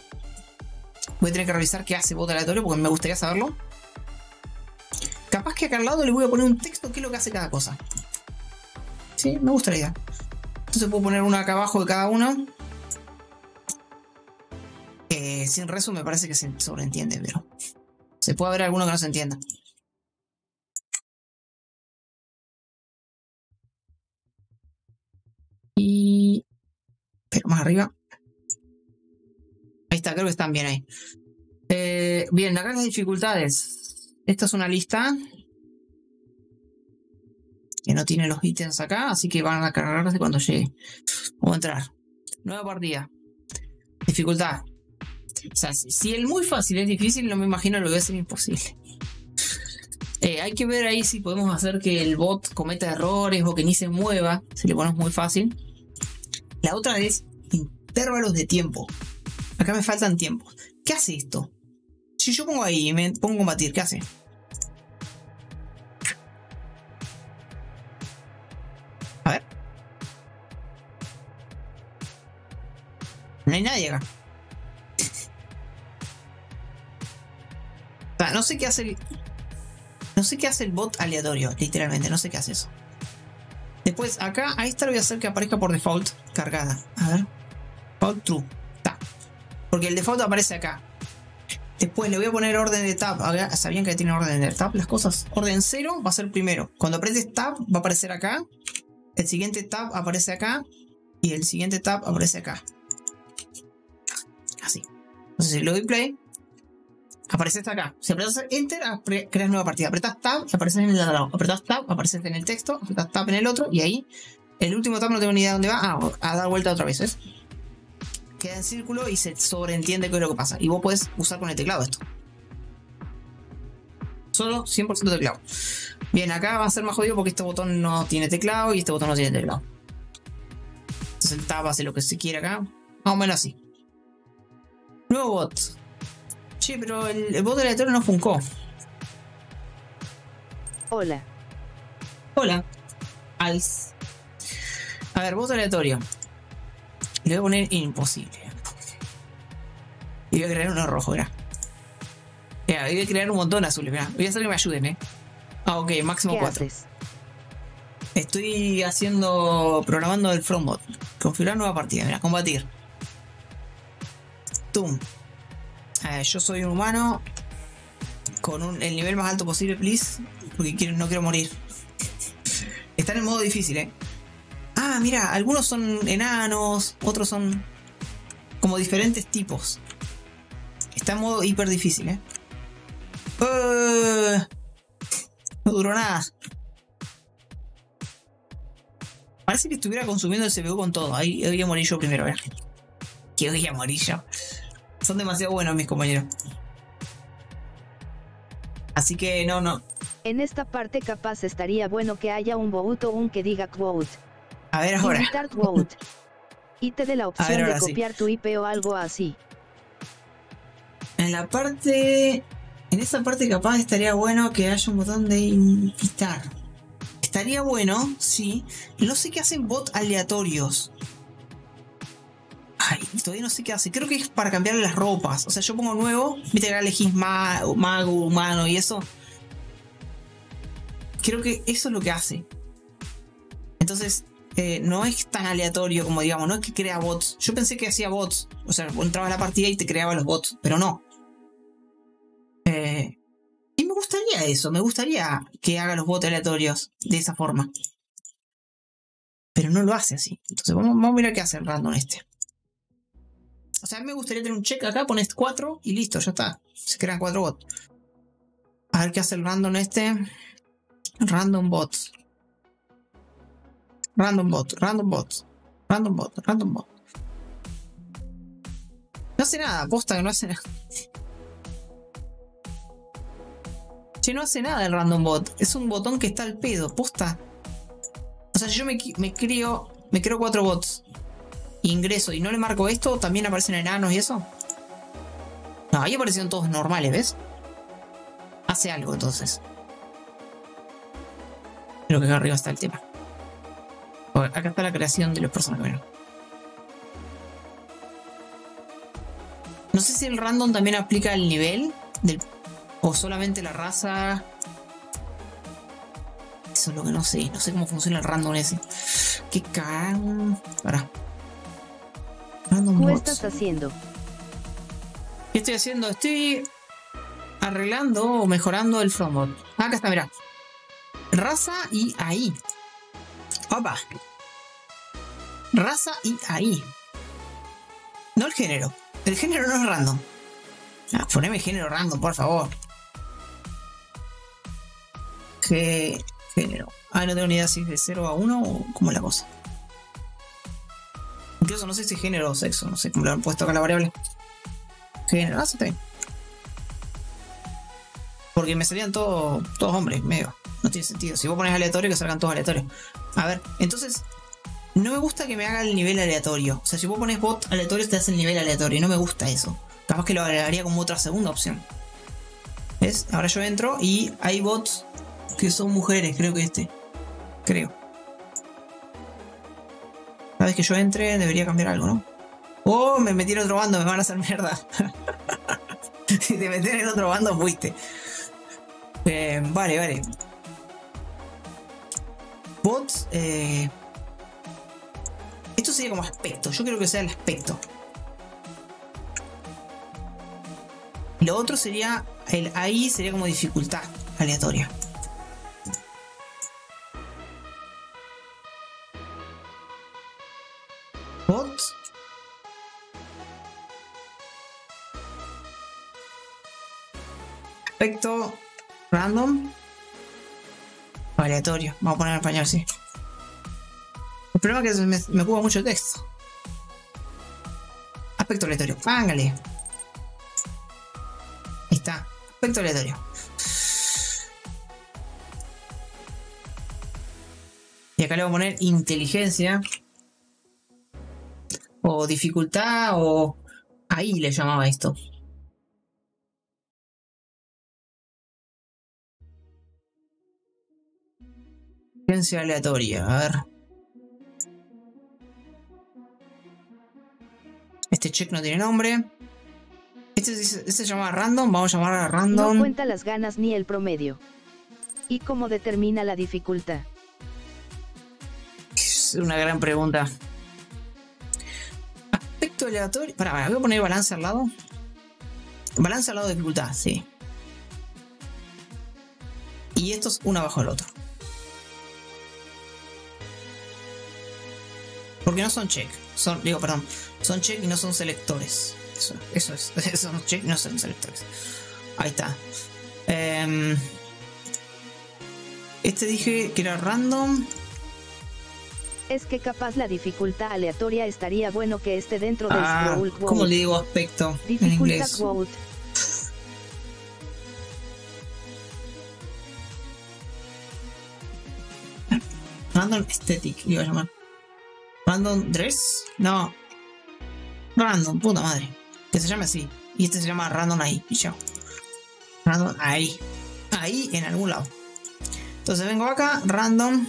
Voy a tener que revisar qué hace bot aleatorio porque me gustaría saberlo. Capaz que acá al lado le voy a poner un texto qué es lo que hace cada cosa. Sí, me gusta la idea. Entonces puedo poner una acá abajo de cada uno. Eh, sin rezo me parece que se sobreentiende, pero se puede haber alguno que no se entienda. Pero más arriba. Ahí está, creo que están bien ahí. Eh, bien, acá las dificultades. Esta es una lista que no tiene los ítems acá, así que van a cargarse cuando llegue. Vamos a entrar. Nueva partida. Dificultad. Si el muy fácil es difícil, no me imagino lo que es imposible. Eh, hay que ver ahí si podemos hacer que el bot cometa errores o que ni se mueva, si le ponemos muy fácil. La otra es intervalos de tiempo. Acá me faltan tiempos. ¿Qué hace esto? Si yo pongo ahí y me pongo a combatir, ¿qué hace? A ver. No hay nadie acá. No sé qué hace el... No sé qué hace el bot aleatorio, literalmente, no sé qué hace eso. Después, acá, a esta lo voy a hacer que aparezca por default cargada. A ver. Default true. Porque el default aparece acá. Después le voy a poner orden de tab. ¿Sabían que tiene orden de tab las cosas? Orden 0 va a ser primero. Cuando apretes tab va a aparecer acá. El siguiente tab aparece acá. Y el siguiente tab aparece acá. Entonces, si le doy play, aparece hasta acá. Si apretas Enter, creas nueva partida. Apretas Tab, apareces en el lado. Apretas Tab, apareces en el texto. Apretas Tab en el otro. Y ahí, el último Tab no tengo ni idea de dónde va. Ah, a dar vuelta otra vez, ¿ves? Queda en círculo y se sobreentiende qué es lo que pasa. Y vos puedes usar con el teclado esto. Solo 100% teclado. Bien, acá va a ser más jodido porque este botón no tiene teclado y este botón no tiene teclado. Entonces el tab hace lo que se quiere acá. Más o menos así. Nuevo bot. Che, pero el, el bot aleatorio no funcó. Hola. Hola. Als. A ver, bot aleatorio. Le voy a poner imposible. Y voy a crear uno rojo. Mira, voy a crear un montón azul, mirá. Voy a hacer que me ayuden, eh. Ah, ok, máximo ¿Qué 4. haces? Estoy haciendo. programando el FromBot. Configurar nueva partida. Mira, combatir. Tum. Eh, yo soy un humano. Con un- el nivel más alto posible, please. Porque quiero, no quiero morir. (laughs) Está en el modo difícil, eh. Ah, mira, algunos son enanos, otros son como diferentes tipos. Está en modo hiper difícil, eh. Eh, no duró nada. Parece que estuviera consumiendo el CPU con todo. Ahí voy a morir primero, ver. Que voy a morir. Son demasiado buenos mis compañeros. Así que no, no. En esta parte capaz estaría bueno que haya un vote o un que diga quote. A ver ahora. Quote. Y te dé la opción ahora de sí. copiar tu IP o algo así. En la parte. En esa parte capaz estaría bueno que haya un botón de invitar. Estaría bueno, sí. No sé qué hacen bot aleatorios. Ay, todavía no sé qué hace. Creo que es para cambiar las ropas. O sea, yo pongo nuevo, viste que ahora elegís ma- mago, humano y eso. Creo que eso es lo que hace. Entonces, eh, no es tan aleatorio como digamos, no es que crea bots. Yo pensé que hacía bots. O sea, entraba a la partida y te creaba los bots, pero no. Eh, y me gustaría eso, me gustaría que haga los bots aleatorios de esa forma. Pero no lo hace así. Entonces vamos, vamos a mirar qué hace el random este. O sea, a mí me gustaría tener un check acá, pones 4 y listo, ya está. Se crean 4 bots. A ver qué hace el random este. Random bots. Random bot, random bots. Random bot, random bot. No hace nada, posta que no hace nada. Che, no hace nada el random bot. Es un botón que está al pedo, posta. O sea, si yo me, me creo. Me creo cuatro bots. Ingreso y no le marco esto, también aparecen enanos y eso. No, ahí aparecieron todos normales, ¿ves? Hace algo entonces. Creo que acá arriba está el tema. Bueno, acá está la creación de los personajes. No sé si el random también aplica el nivel del, o solamente la raza. Eso es lo que no sé. No sé cómo funciona el random ese. Qué cagón. Pará. Random ¿Qué estás haciendo? ¿Qué estoy haciendo? Estoy arreglando o mejorando el frontbot. Acá está, mirá. Raza y ahí. Opa. Raza y ahí. No el género. El género no es random. Ah, poneme género random, por favor. G género. Ah, no tengo ni idea si es de 0 a 1 o cómo es la cosa. Incluso no sé si es género o sexo, no sé cómo lo han puesto acá la variable. Género, ah. Porque me salían todos todos hombres, medio. No tiene sentido. Si vos pones aleatorio, que salgan todos aleatorios. A ver, entonces, no me gusta que me haga el nivel aleatorio. O sea, si vos pones bot aleatorio, te hace el nivel aleatorio. Y no me gusta eso. Capaz que lo agregaría como otra segunda opción. ¿Ves? Ahora yo entro y hay bots que son mujeres, creo que este. Creo. Cada vez que yo entre, debería cambiar algo, ¿no? Oh, me metí en otro bando, me van a hacer mierda. (laughs) si te metes en otro bando, fuiste. Eh, vale, vale. Bots. Eh... Esto sería como aspecto. Yo creo que sea el aspecto. Lo otro sería. El ahí sería como dificultad aleatoria. Bot. Aspecto random. Aleatorio. Vamos a poner en español, sí. El problema es que me, me ocupa mucho el texto. Aspecto aleatorio. Pángale. Ahí está. Aspecto aleatorio. Y acá le voy a poner inteligencia. O dificultad. O. Ahí le llamaba esto. Inteligencia aleatoria. A ver. Este check no tiene nombre. Este, dice- este se llama random. Vamos a llamar a No random. cuenta las ganas ni el promedio. ¿Y cómo determina la dificultad? Es una gran pregunta. Aspecto aleatorio. Pará, voy a poner balance al lado. Balance al lado de dificultad, sí. Y estos uno abajo del otro. Porque no son check. Son, digo, perdón. Son check y no son selectores. Eso, eso es. (laughs) Son check y no son selectores. Ahí está. Em, este dije que era random. Es que capaz la dificultad aleatoria estaría bueno que esté dentro del Ah, scroll quote. ¿Cómo le digo aspecto en Dificultad inglés? quote. Random Aesthetic, le iba a llamar. Random Dress? No. Random, puta madre. Que se llame así. Y este se llama Random ahí. Y chao. Random ahí. Ahí en algún lado. Entonces vengo acá, random.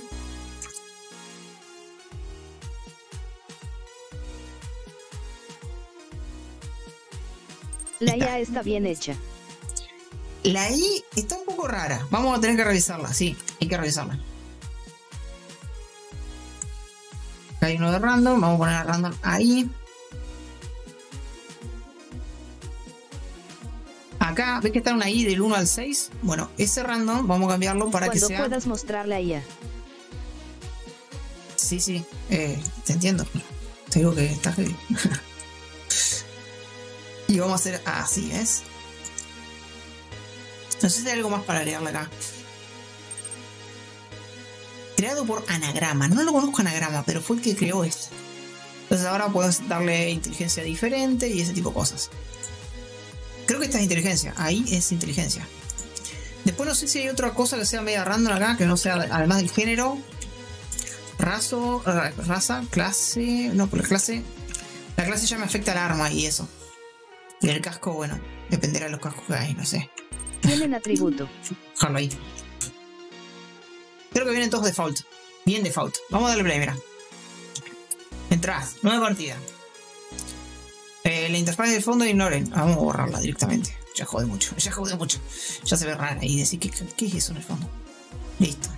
La. IA está bien hecha. La I está un poco rara. Vamos a tener que revisarla, sí, hay que revisarla. Acá hay uno de random, vamos a poner a random ahí. Acá, ¿ves que está una I del 1 al 6? Bueno, ese random vamos a cambiarlo para que sea. puedas mostrar la IA. Sí, sí, eh, te entiendo. Te digo que está heavy. (laughs) y vamos a hacer así, ¿ves? No sé si hay algo más para agregarle acá. Creado por Anagrama. No lo conozco Anagrama, pero fue el que creó esto. Entonces ahora puedes darle inteligencia diferente y ese tipo de cosas. Creo que esta es inteligencia. Ahí es inteligencia. Después no sé si hay otra cosa que sea media random acá, que no sea además del género. Razo, ra- raza, clase. No, por la clase. La clase ya me afecta al arma y eso. Y el casco, bueno, dependerá de los cascos que hay, no sé. Tienen atributo. Dejarlo ahí. Creo que vienen todos default. Bien default. Vamos a darle play, mira. Entrás, nueva partida. Eh, la interfaz del fondo ignoren. Ah, Vamos a borrarla directamente. Ya jode mucho, ya jode mucho. Ya se ve rara y decir, ¿qué, es eso en el fondo? Listo.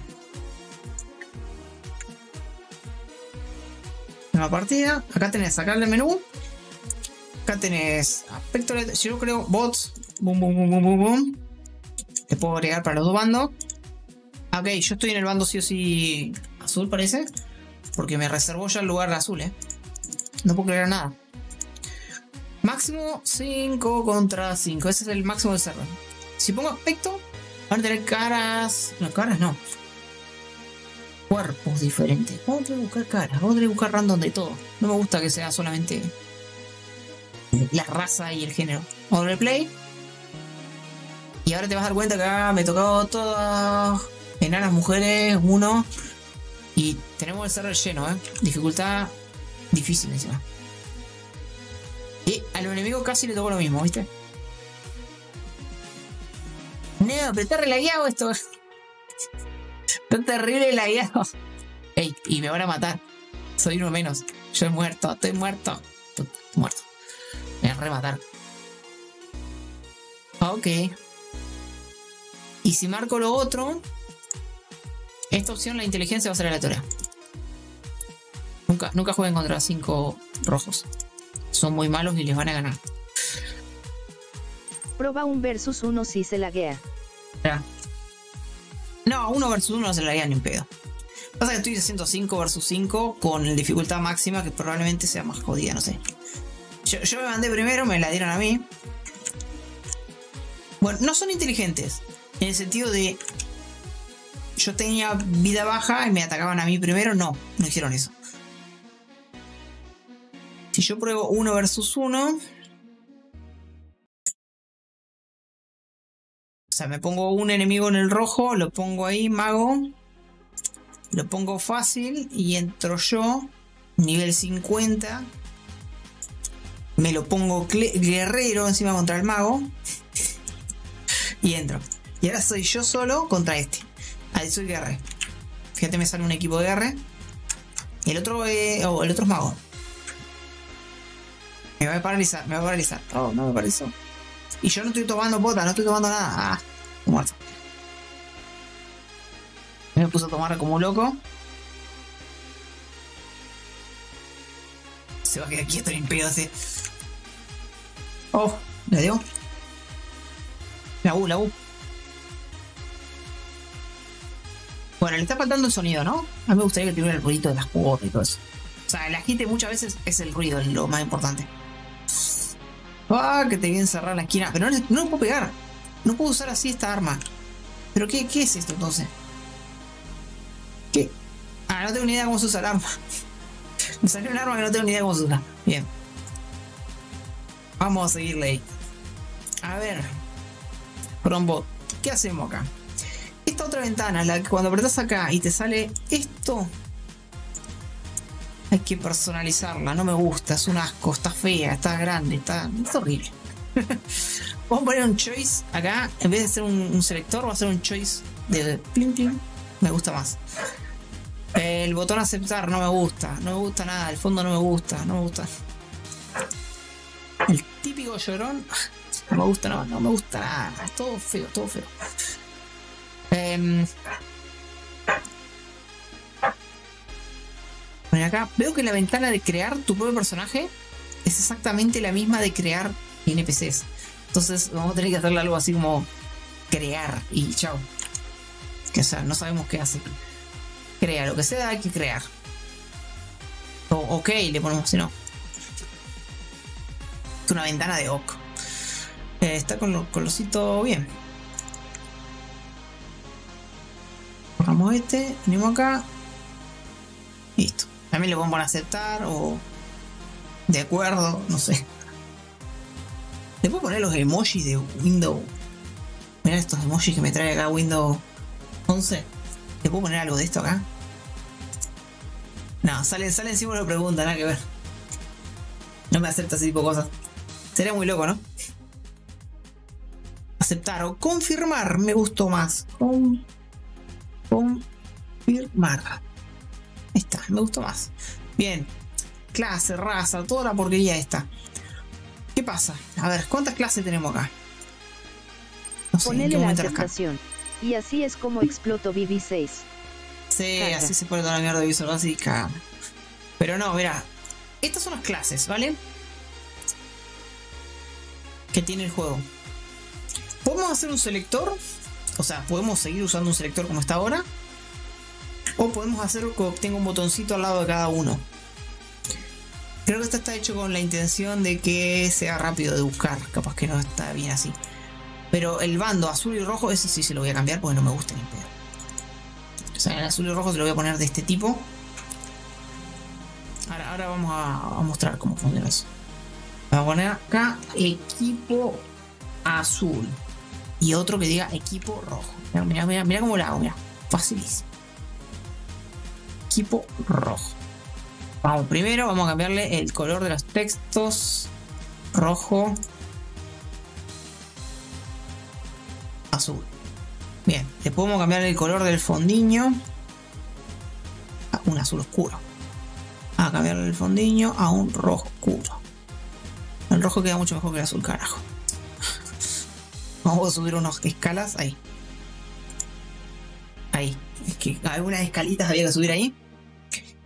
Nueva partida. Acá tenés sacarle el menú. Acá tenés aspecto. Yo creo bots. Boom, boom, boom, boom, boom, boom. Te puedo agregar para los dos bandos. Ok, yo estoy en el bando sí o sí azul, parece. Porque me reservó ya el lugar azul, eh. No puedo creer nada. Máximo 5 contra 5. Ese es el máximo del server. Si pongo aspecto, van a tener caras. No, caras no. Cuerpos diferentes. Que buscar caras. Que buscar random de todo. No me gusta que sea solamente la raza y el género. Vamos a play. Y ahora te vas a dar cuenta que ah, me tocó todas enanas mujeres, uno. Y tenemos el server lleno, ¿eh? Dificultad difícil encima. Y a los enemigos casi le tocó lo mismo, ¿viste? No, pero está relagueado esto. (laughs) Está terrible lagueado. Ey, y me van a matar. Soy uno menos. Yo he muerto, estoy muerto. Estoy muerto. Me van a rematar. Ok. Y si marco lo otro, esta opción, la inteligencia va a ser aleatoria. Nunca, nunca jueguen contra cinco rojos. Son muy malos y les van a ganar. Proba un versus uno si se laguea. Ya. No, uno versus uno no se la haría ni un pedo. Pasa que estoy haciendo 5 versus 5 con la dificultad máxima que probablemente sea más jodida, no sé. Yo, yo me mandé primero, me la dieron a mí. Bueno, no son inteligentes. En el sentido de. Yo tenía vida baja y me atacaban a mí primero. No, no hicieron eso. Si yo pruebo 1 versus 1. O sea, me pongo un enemigo en el rojo, lo pongo ahí, mago. Lo pongo fácil y entro yo, nivel 50. Me lo pongo guerrero encima contra el mago. Y entro. Y ahora soy yo solo contra este. Ahí soy guerrero. Fíjate, me sale un equipo de guerre. Y el otro, eh, oh, el otro es mago. Me va a paralizar, me va a paralizar. Oh, no me paralizó. Y yo no estoy tomando bota, no estoy tomando nada. Ah, muerto. Me puse a tomar como loco. Se va a quedar quieto el imperio ese. Oh, le dio. La U, la U. Bueno, le está faltando el sonido, ¿no? A mí me gustaría que tuviera el ruido de las cuotas y todo eso. O sea, la gente muchas veces es el ruido lo más importante. Ah, que te viene encerrar en la esquina. Pero no, no lo puedo pegar. No puedo usar así esta arma. ¿Pero qué, qué es esto entonces? ¿Qué? Ah, no tengo ni idea cómo se usa el arma. (laughs) Me salió un arma que no tengo ni idea cómo se usa. Bien. Vamos a seguirle ahí. A ver. Prombot. ¿Qué hacemos acá? Esta otra ventana, la que cuando apretas acá y te sale esto. Hay que personalizarla, no me gusta, es un asco, está fea, está grande, está, es horrible. (laughs) Vamos a poner un choice acá, en vez de ser un, selector, va a ser un choice de plim plim. Me gusta más. El botón aceptar no me gusta, no me gusta nada, el fondo no me gusta, no me gusta. El típico llorón, (laughs) no me gusta, no, no me gusta nada, todo feo, todo feo. Em, bueno, acá veo que la ventana de crear tu propio personaje es exactamente la misma de crear NPCs. Entonces vamos a tener que hacerle algo así como crear y chao. Que sea, no sabemos qué hace. Crea, lo que sea hay que crear. O ok, le ponemos, si no. Es una ventana de OK. Eh, está con lo, con bien. Borramos este, venimos acá. Listo. También le podemos aceptar o de acuerdo, no sé. Le puedo poner los emojis de Windows. Mirá estos emojis que me trae acá Windows 11. ¿Le puedo poner algo de esto acá? No, sale, sale encima lo pregunta, nada que ver. No me acepta ese tipo de cosas. Sería muy loco, ¿no? Aceptar o confirmar me gustó más. Confirmar. Ahí está, me gustó más. Bien. Clase, raza, toda la porquería esta. ¿Qué pasa? A ver, ¿cuántas clases tenemos acá? No sé, ¿en qué Ponele la aceptación. Y así es como exploto BB6. Sí, Carga. así se pone toda la mierda de Basic. cagame. Pero no, mira. Estas son las clases, ¿vale? Que tiene el juego. Podemos hacer un selector. O sea, podemos seguir usando un selector como está ahora. O podemos hacer que tenga un botoncito al lado de cada uno. Creo que esto está hecho con la intención de que sea rápido de buscar. Capaz que no está bien así. Pero el bando azul y rojo, ese sí se lo voy a cambiar porque no me gusta ni pedo. O sea, el azul y rojo se lo voy a poner de este tipo. Ahora, ahora vamos a, a mostrar cómo funciona eso. Vamos a poner acá equipo azul. Y otro que diga equipo rojo. Mira, mira, mira, mira cómo lo hago, mira. Facilísimo. Equipo rojo. Vamos, primero vamos a cambiarle el color de los textos. Rojo. Azul. Bien, le podemos cambiar el color del fondiño a un azul oscuro. A cambiarle el fondiño a un rojo oscuro. El rojo queda mucho mejor que el azul, carajo. Vamos a subir unas escalas ahí. Ahí. Es que algunas escalitas había que subir ahí.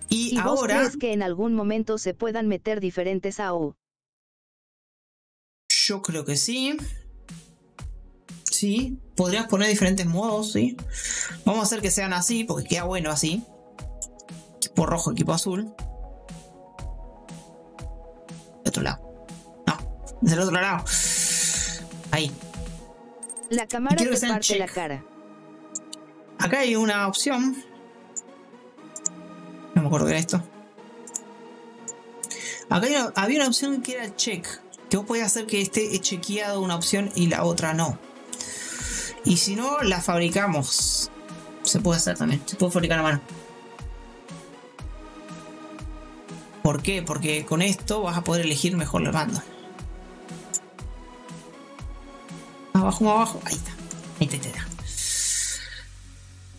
Y, ¿Y vos ahora crees que en algún momento se puedan meter diferentes AO? yo creo que sí. Sí, podrías poner diferentes modos, sí. Vamos a hacer que sean así, porque queda bueno así. Equipo rojo, equipo azul. De otro lado. No, del otro lado. Ahí. La cámara te parte la cara. Acá hay una opción. No me acuerdo era esto. Acá una- había una opción que era check. Que vos podías hacer que esté chequeado una opción y la otra no. Y si no, la fabricamos. Se puede hacer también. Se puede fabricar a mano. ¿Por qué? Porque con esto vas a poder elegir mejor la banda. Abajo, abajo. Ahí está. Ahí te da.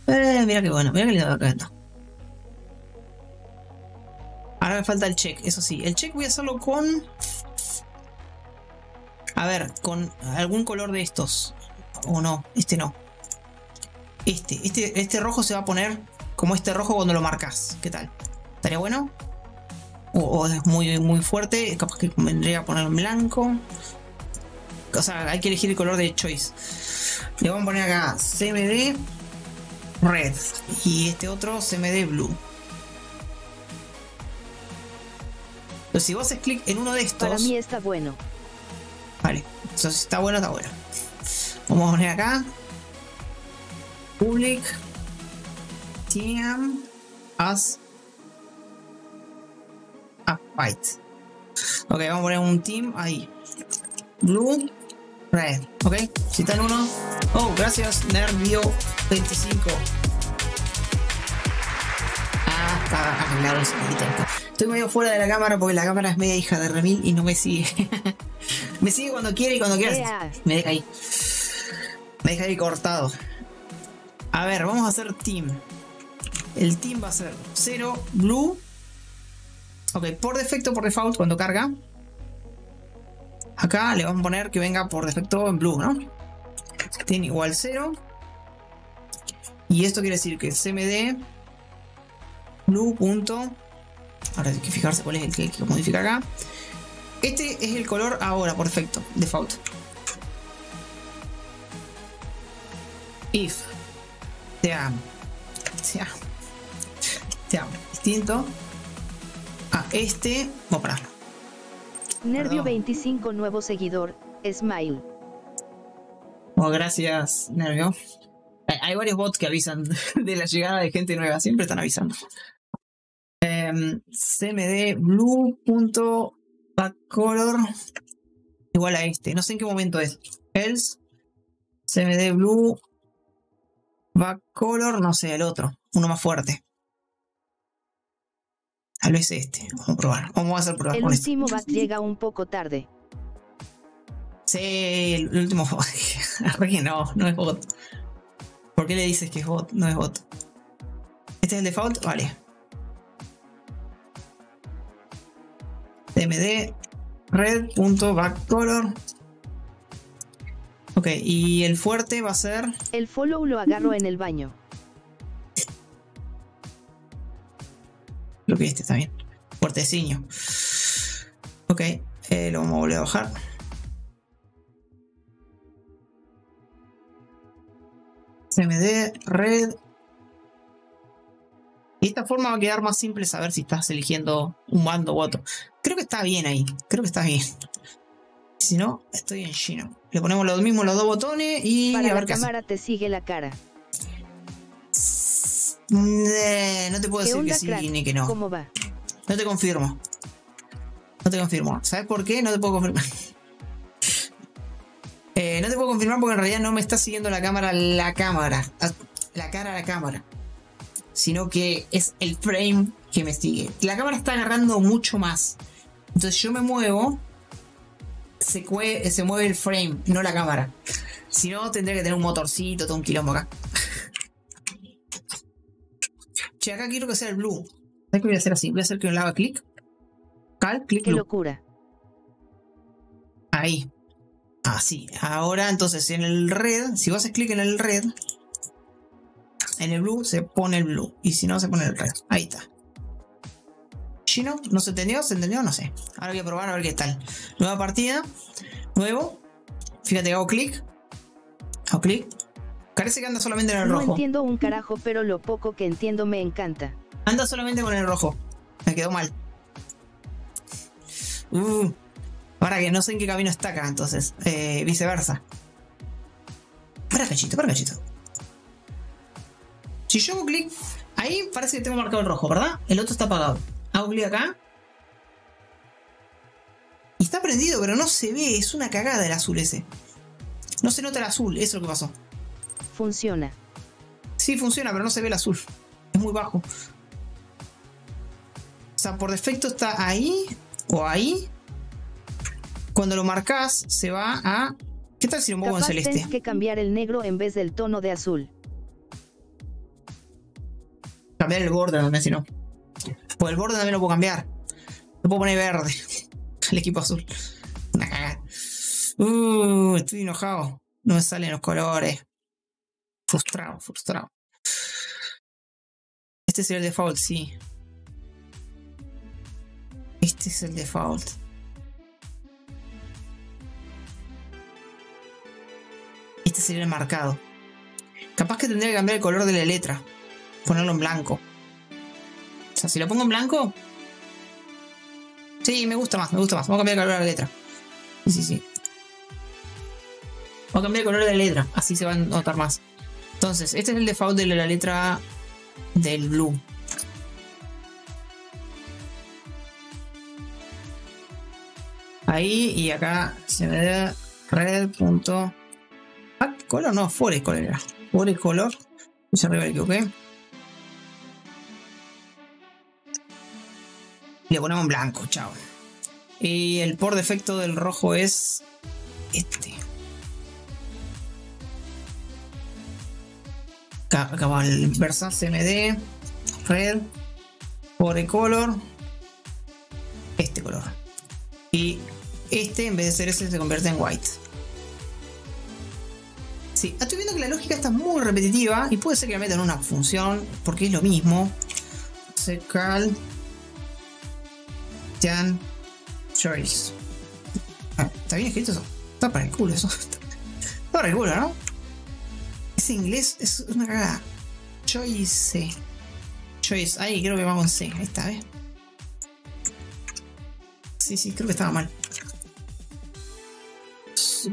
Eh, mira qué bueno, mira qué lindo quedando. Ahora me falta el check, eso sí. El check voy a hacerlo con. A ver, con algún color de estos. O no, este no. Este, este, este rojo se va a poner como este rojo cuando lo marcas. ¿Qué tal? ¿Estaría bueno? O, o es muy, muy fuerte, capaz que convendría ponerlo en blanco. O sea, hay que elegir el color de choice. Le vamos a poner acá CMD red y este otro CMD blue. Entonces, si vos haces clic en uno de estos, Para mí está bueno. vale, si está bueno, está bueno. Vamos a poner acá public team as a fight. Ok, vamos a poner un team ahí. Blue, red. Ok, si está en uno. Oh, gracias, Nervio25. Ah, está arreglado. Estoy medio fuera de la cámara porque la cámara es media hija de Remil y no me sigue. (laughs) me sigue cuando quiere y cuando quiere. Ea. Me deja ahí. Me deja ahí cortado. A ver, vamos a hacer team. El team va a ser 0, blue. Ok, por defecto, por default, cuando carga. Acá le vamos a poner que venga por defecto en blue, ¿no? Tiene igual 0. Y esto quiere decir que cmd blue. punto- Ahora hay que fijarse cuál es el que hay que modificar acá. Este es el color ahora, por defecto, default. If sea, sea, sea distinto a este. Vamos a pararlo. Nervio Perdón. 25 nuevo seguidor, Smile. Oh, gracias, Nervio. Hay, varios bots que avisan (laughs) de la llegada de gente nueva, siempre están avisando. Em, cmd blue.backcolor igual a este, no sé en qué momento es. Else cmd blue backcolor, no sé, el otro, uno más fuerte. Tal vez este, vamos a probar, vamos a hacer pruebas El con este. último bat llega un poco tarde. Sí, el último (laughs) bot. No, no es bot. ¿Por qué le dices que es bot? No es bot. ¿Este es el default? Vale. cmd red.backcolor. Ok, y el fuerte va a ser. El follow lo agarro en el baño. Lo que este está bien. Fuerteciño. Ok, eh, lo vamos a volver a bajar. CMD, red. Y de esta forma va a quedar más simple saber si estás eligiendo un bando u otro. Creo que está bien ahí. Creo que está bien. Si no, estoy en chino. Le ponemos lo mismo los dos botones y Para a la ver qué hace. cámara te sigue la cara. Eh, no te puedo ¿Qué decir que sí crack? ni que no. ¿Cómo va? No te confirmo. No te confirmo. ¿Sabes por qué? No te puedo confirmar. (laughs) Eh, no te puedo confirmar porque en realidad no me está siguiendo la cámara la cámara. a- La cara a la cámara. Sino que es el frame que me sigue. La cámara está agarrando mucho más. Entonces yo me muevo. Se, se mueve el frame, no la cámara. Si no, tendría que tener un motorcito, todo un quilombo acá. (laughs) Che, acá quiero que sea el blue. ¿Sabes qué voy a hacer así? Voy a hacer que le haga clic. Cal, clic, Qué blue. locura. Ahí. Así. Ahora, entonces, en el red, si vos haces clic en el red, en el blue se pone el blue. Y si no, se pone el red. Ahí está. ¿Chino? ¿No se entendió? ¿Se entendió? No sé. Ahora voy a probar a ver qué tal. Nueva partida. Nuevo. Fíjate que hago clic. Hago clic. Parece que anda solamente en el No rojo. entiendo un carajo, pero lo poco que entiendo me encanta. Anda solamente con el rojo. Me quedó mal. Uh, ahora que no sé en qué camino está acá, entonces. Eh, viceversa. Para cachito, para cachito. Si yo hago clic, ahí parece que tengo marcado el rojo, ¿verdad? El otro está apagado. Hago clic acá. Y está prendido, pero no se ve. Es una cagada el azul ese. No se nota el azul, eso es lo que pasó. Funciona. Sí, funciona, pero no se ve el azul. Es muy bajo. O sea, por defecto está ahí o ahí. Cuando lo marcas, se va a. ¿Qué tal si lo muevo en celeste? tens que cambiar el negro en vez del tono de azul. Cambiar el borde también, si no. Pues el borde también lo puedo cambiar. Lo puedo poner verde. (laughs) El equipo azul. Una cagada. Uh, estoy enojado. No me salen los colores. Frustrado, frustrado. Este sería el default, sí. Este es el default. Este sería el marcado. Capaz que tendría que cambiar el color de la letra. Ponerlo en blanco. O sea, si lo pongo en blanco. Sí, me gusta más, me gusta más. Vamos a cambiar el color de la letra. Sí, sí, sí. Vamos a cambiar el color de la letra. Así se va a notar más. Entonces, este es el default de la letra del blue. Ahí y acá se me da red. Punto. Ah, color no, forest color era. Forest color. Puse arriba me equivoqué. Y le ponemos en blanco, chao. Y el por defecto del rojo es este. Cabal Versa CMD, Red, Forest Color, este color. Y este, en vez de ser ese, se convierte en white. Sí, estoy viendo que la lógica está muy repetitiva y puede ser que la metan una función porque es lo mismo. Secal Jan Choice. Ah, ¿Está bien escrito eso? Está para el culo eso. (laughs) Está para el culo, ¿no? Inglés es una cagada. Choice. Choice. Ahí creo que vamos en C. Ahí está, ¿ves? Sí, sí, creo que estaba mal.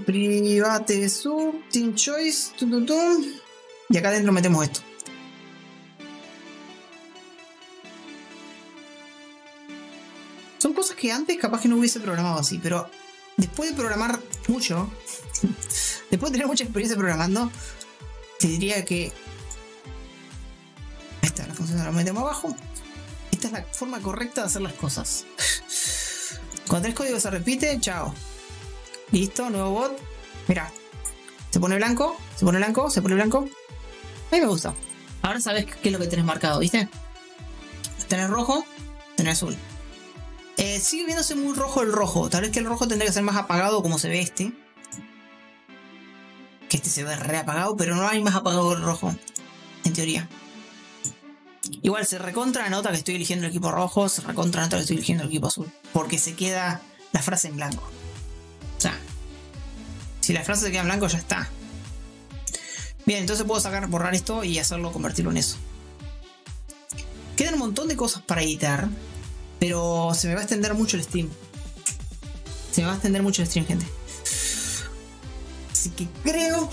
Private sub, team choice, y acá adentro metemos esto. Son cosas que antes capaz que no hubiese programado así, pero después de programar mucho, (laughs) después de tener mucha experiencia programando, te diría que. Ahí está, la función la metemos abajo. Esta es la forma correcta de hacer las cosas. Cuando tres códigos se repite, chao. Listo, nuevo bot. Mira, se pone blanco, se pone blanco, se pone blanco. A mí me gusta. Ahora sabes qué es lo que tenés marcado, ¿viste? Tenés rojo, tenés azul. Eh, sigue viéndose muy rojo el rojo. Tal vez que el rojo tendría que ser más apagado como se ve este. Que este se ve re apagado, pero no hay más apagado el rojo. En teoría. Igual se recontra nota que estoy eligiendo el equipo rojo, se recontra nota que estoy eligiendo el equipo azul. Porque se queda la frase en blanco. O sea, si la frase se queda en blanco ya está. Bien, entonces puedo sacar, borrar esto y hacerlo, convertirlo en eso. Quedan un montón de cosas para editar. Pero se me va a extender mucho el stream. Se me va a extender mucho el stream, gente. Así que creo.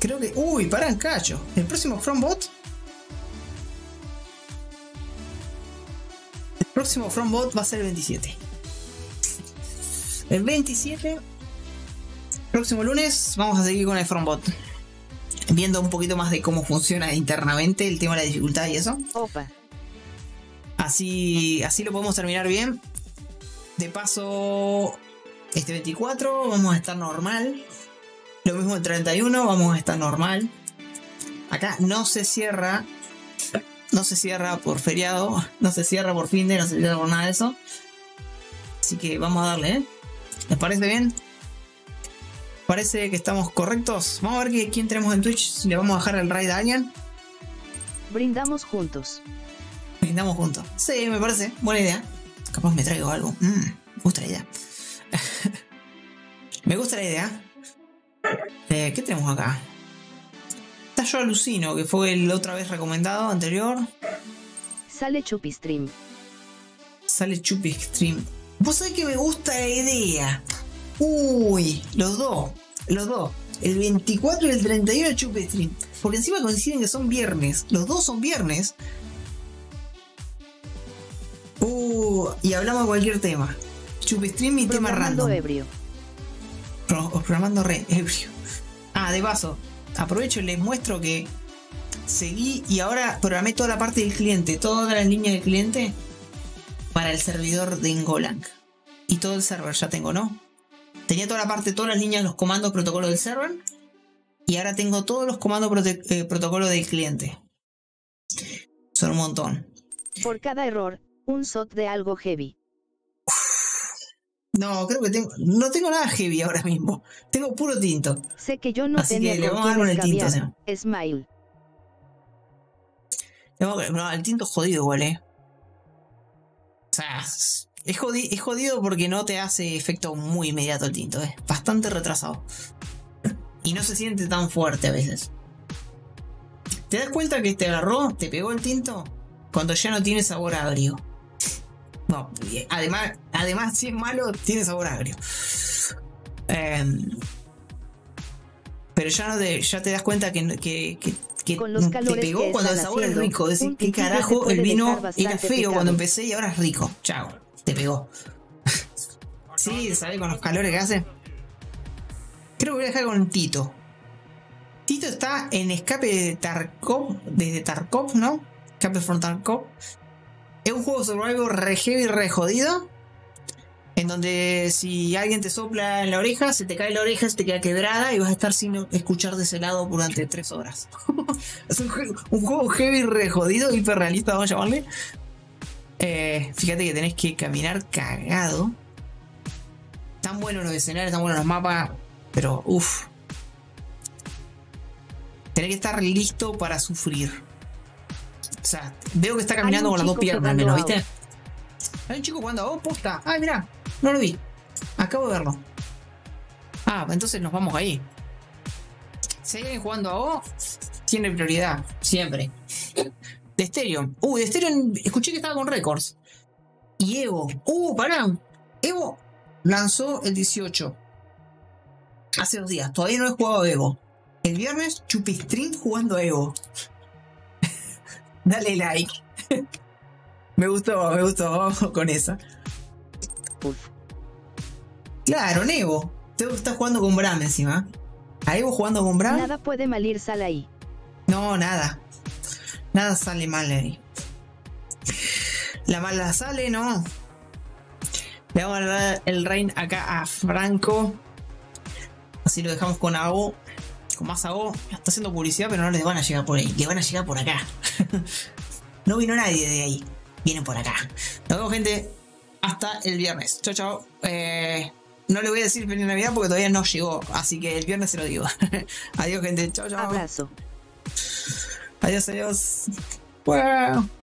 Creo que. Uy, paran cacho. El próximo FromBot. El próximo FromBot va a ser el 27. El 27. Próximo lunes vamos a seguir con el FromBot. Viendo un poquito más de cómo funciona internamente el tema de la dificultad y eso. Opa. Así, así lo podemos terminar bien. De paso, este 24 vamos a estar normal. Lo mismo el 31 vamos a estar normal. Acá no se cierra. No se cierra por feriado. No se cierra por fin de, no se cierra por nada de eso. Así que vamos a darle, ¿eh? ¿Les parece bien? Parece que estamos correctos. Vamos a ver que- quién tenemos en Twitch. Si le vamos a dejar el raid a alguien. Brindamos juntos. Brindamos juntos. Sí, me parece. Buena idea. Capaz me traigo algo. Mm, me gusta la idea. (laughs) me gusta la idea. Eh, ¿Qué tenemos acá? Está yo alucino, que fue el otra vez recomendado anterior. Sale Chupistream. Sale Chupi Extreme. Vos sabés que me gusta la idea. Uy, los dos. Los dos. el 24 y el 31 Chupe Stream. Porque encima coinciden que son viernes. Los dos son viernes. Uh, y hablamos de cualquier tema. Chupe Stream y tema random. ebrio. Pro- programando re ebrio. Ah, de paso, aprovecho y les muestro que seguí y ahora programé toda la parte del cliente, todas las líneas del cliente para el servidor de Ingolang. Y todo el server ya tengo, ¿no? Tenía toda la parte, todas las líneas, los comandos, protocolo del server. Y ahora tengo todos los comandos, prote- eh, protocolo del cliente. Son un montón. Por cada error, un SOT de algo heavy. No, creo que tengo. No tengo nada heavy ahora mismo. Tengo puro tinto. Sé que yo no Así tenía que le vamos a dar con el tinto, escabiar. Smile. No, el tinto es jodido igual, eh. O sea, es jodido, es jodido porque no te hace efecto muy inmediato el tinto, es bastante retrasado. Y no se siente tan fuerte a veces. ¿Te das cuenta que te agarró, te pegó el tinto? Cuando ya no tiene sabor agrio. No, además, además si es malo, tiene sabor agrio. Em, pero ya no te, ya te das cuenta que, que, que- que Con los te pegó que cuando el sabor es rico. Decir, ¿qué carajo? El vino era feo picado. cuando empecé y ahora es rico. Chao, te pegó. (laughs) sí, ¿sabes con los calores que hace? Creo que voy a dejar con Tito. Tito está en escape de Tarkov, desde Tarkov, ¿no? Escape from Tarkov. Es un juego survival re heavy, re jodido. En donde si alguien te sopla en la oreja, se te cae la oreja, se te queda quebrada y vas a estar sin escuchar de ese lado durante tres horas. (laughs) es un juego heavy, re jodido, hiperrealista, vamos a llamarle. Eh, fíjate que tenés que caminar cagado. Tan buenos los escenarios, tan buenos los mapas, pero uff. Tenés que estar listo para sufrir. O sea, veo que está caminando con las dos piernas, al menos, ¿viste? Hay un chico jugando a vos, posta. Ay, mira, no lo vi. Acabo de verlo. Ah, entonces nos vamos ahí. Si hay alguien jugando a vos, tiene prioridad, siempre. De Stereo. Uh, de Stereo escuché que estaba con récords. Y Evo. Uh, pará. Evo lanzó el 18. Hace dos días. Todavía no he jugado a Evo. El viernes, Chupistream jugando a Evo. Dale like. me gustó, me gustó con esa. Uf. Claro. Tengo que estar jugando con Bram encima. A Evo jugando con Bram. Nada puede malir sal ahí. No, nada. Nada sale mal ahí. La mala sale, no. Le vamos a dar el reign acá a Franco. Así lo dejamos con Ago. Con más Ago. Está haciendo publicidad, pero no les van a llegar por ahí. Le van a llegar por acá. (laughs) no vino nadie de ahí. Vienen por acá. Nos vemos, gente. Hasta el viernes. Chao, chao. Eh, no le voy a decir feliz Navidad porque todavía no llegó. Así que el viernes se lo digo. (laughs) adiós, gente. Chao, chao. Abrazo. Adiós, adiós. Bueno.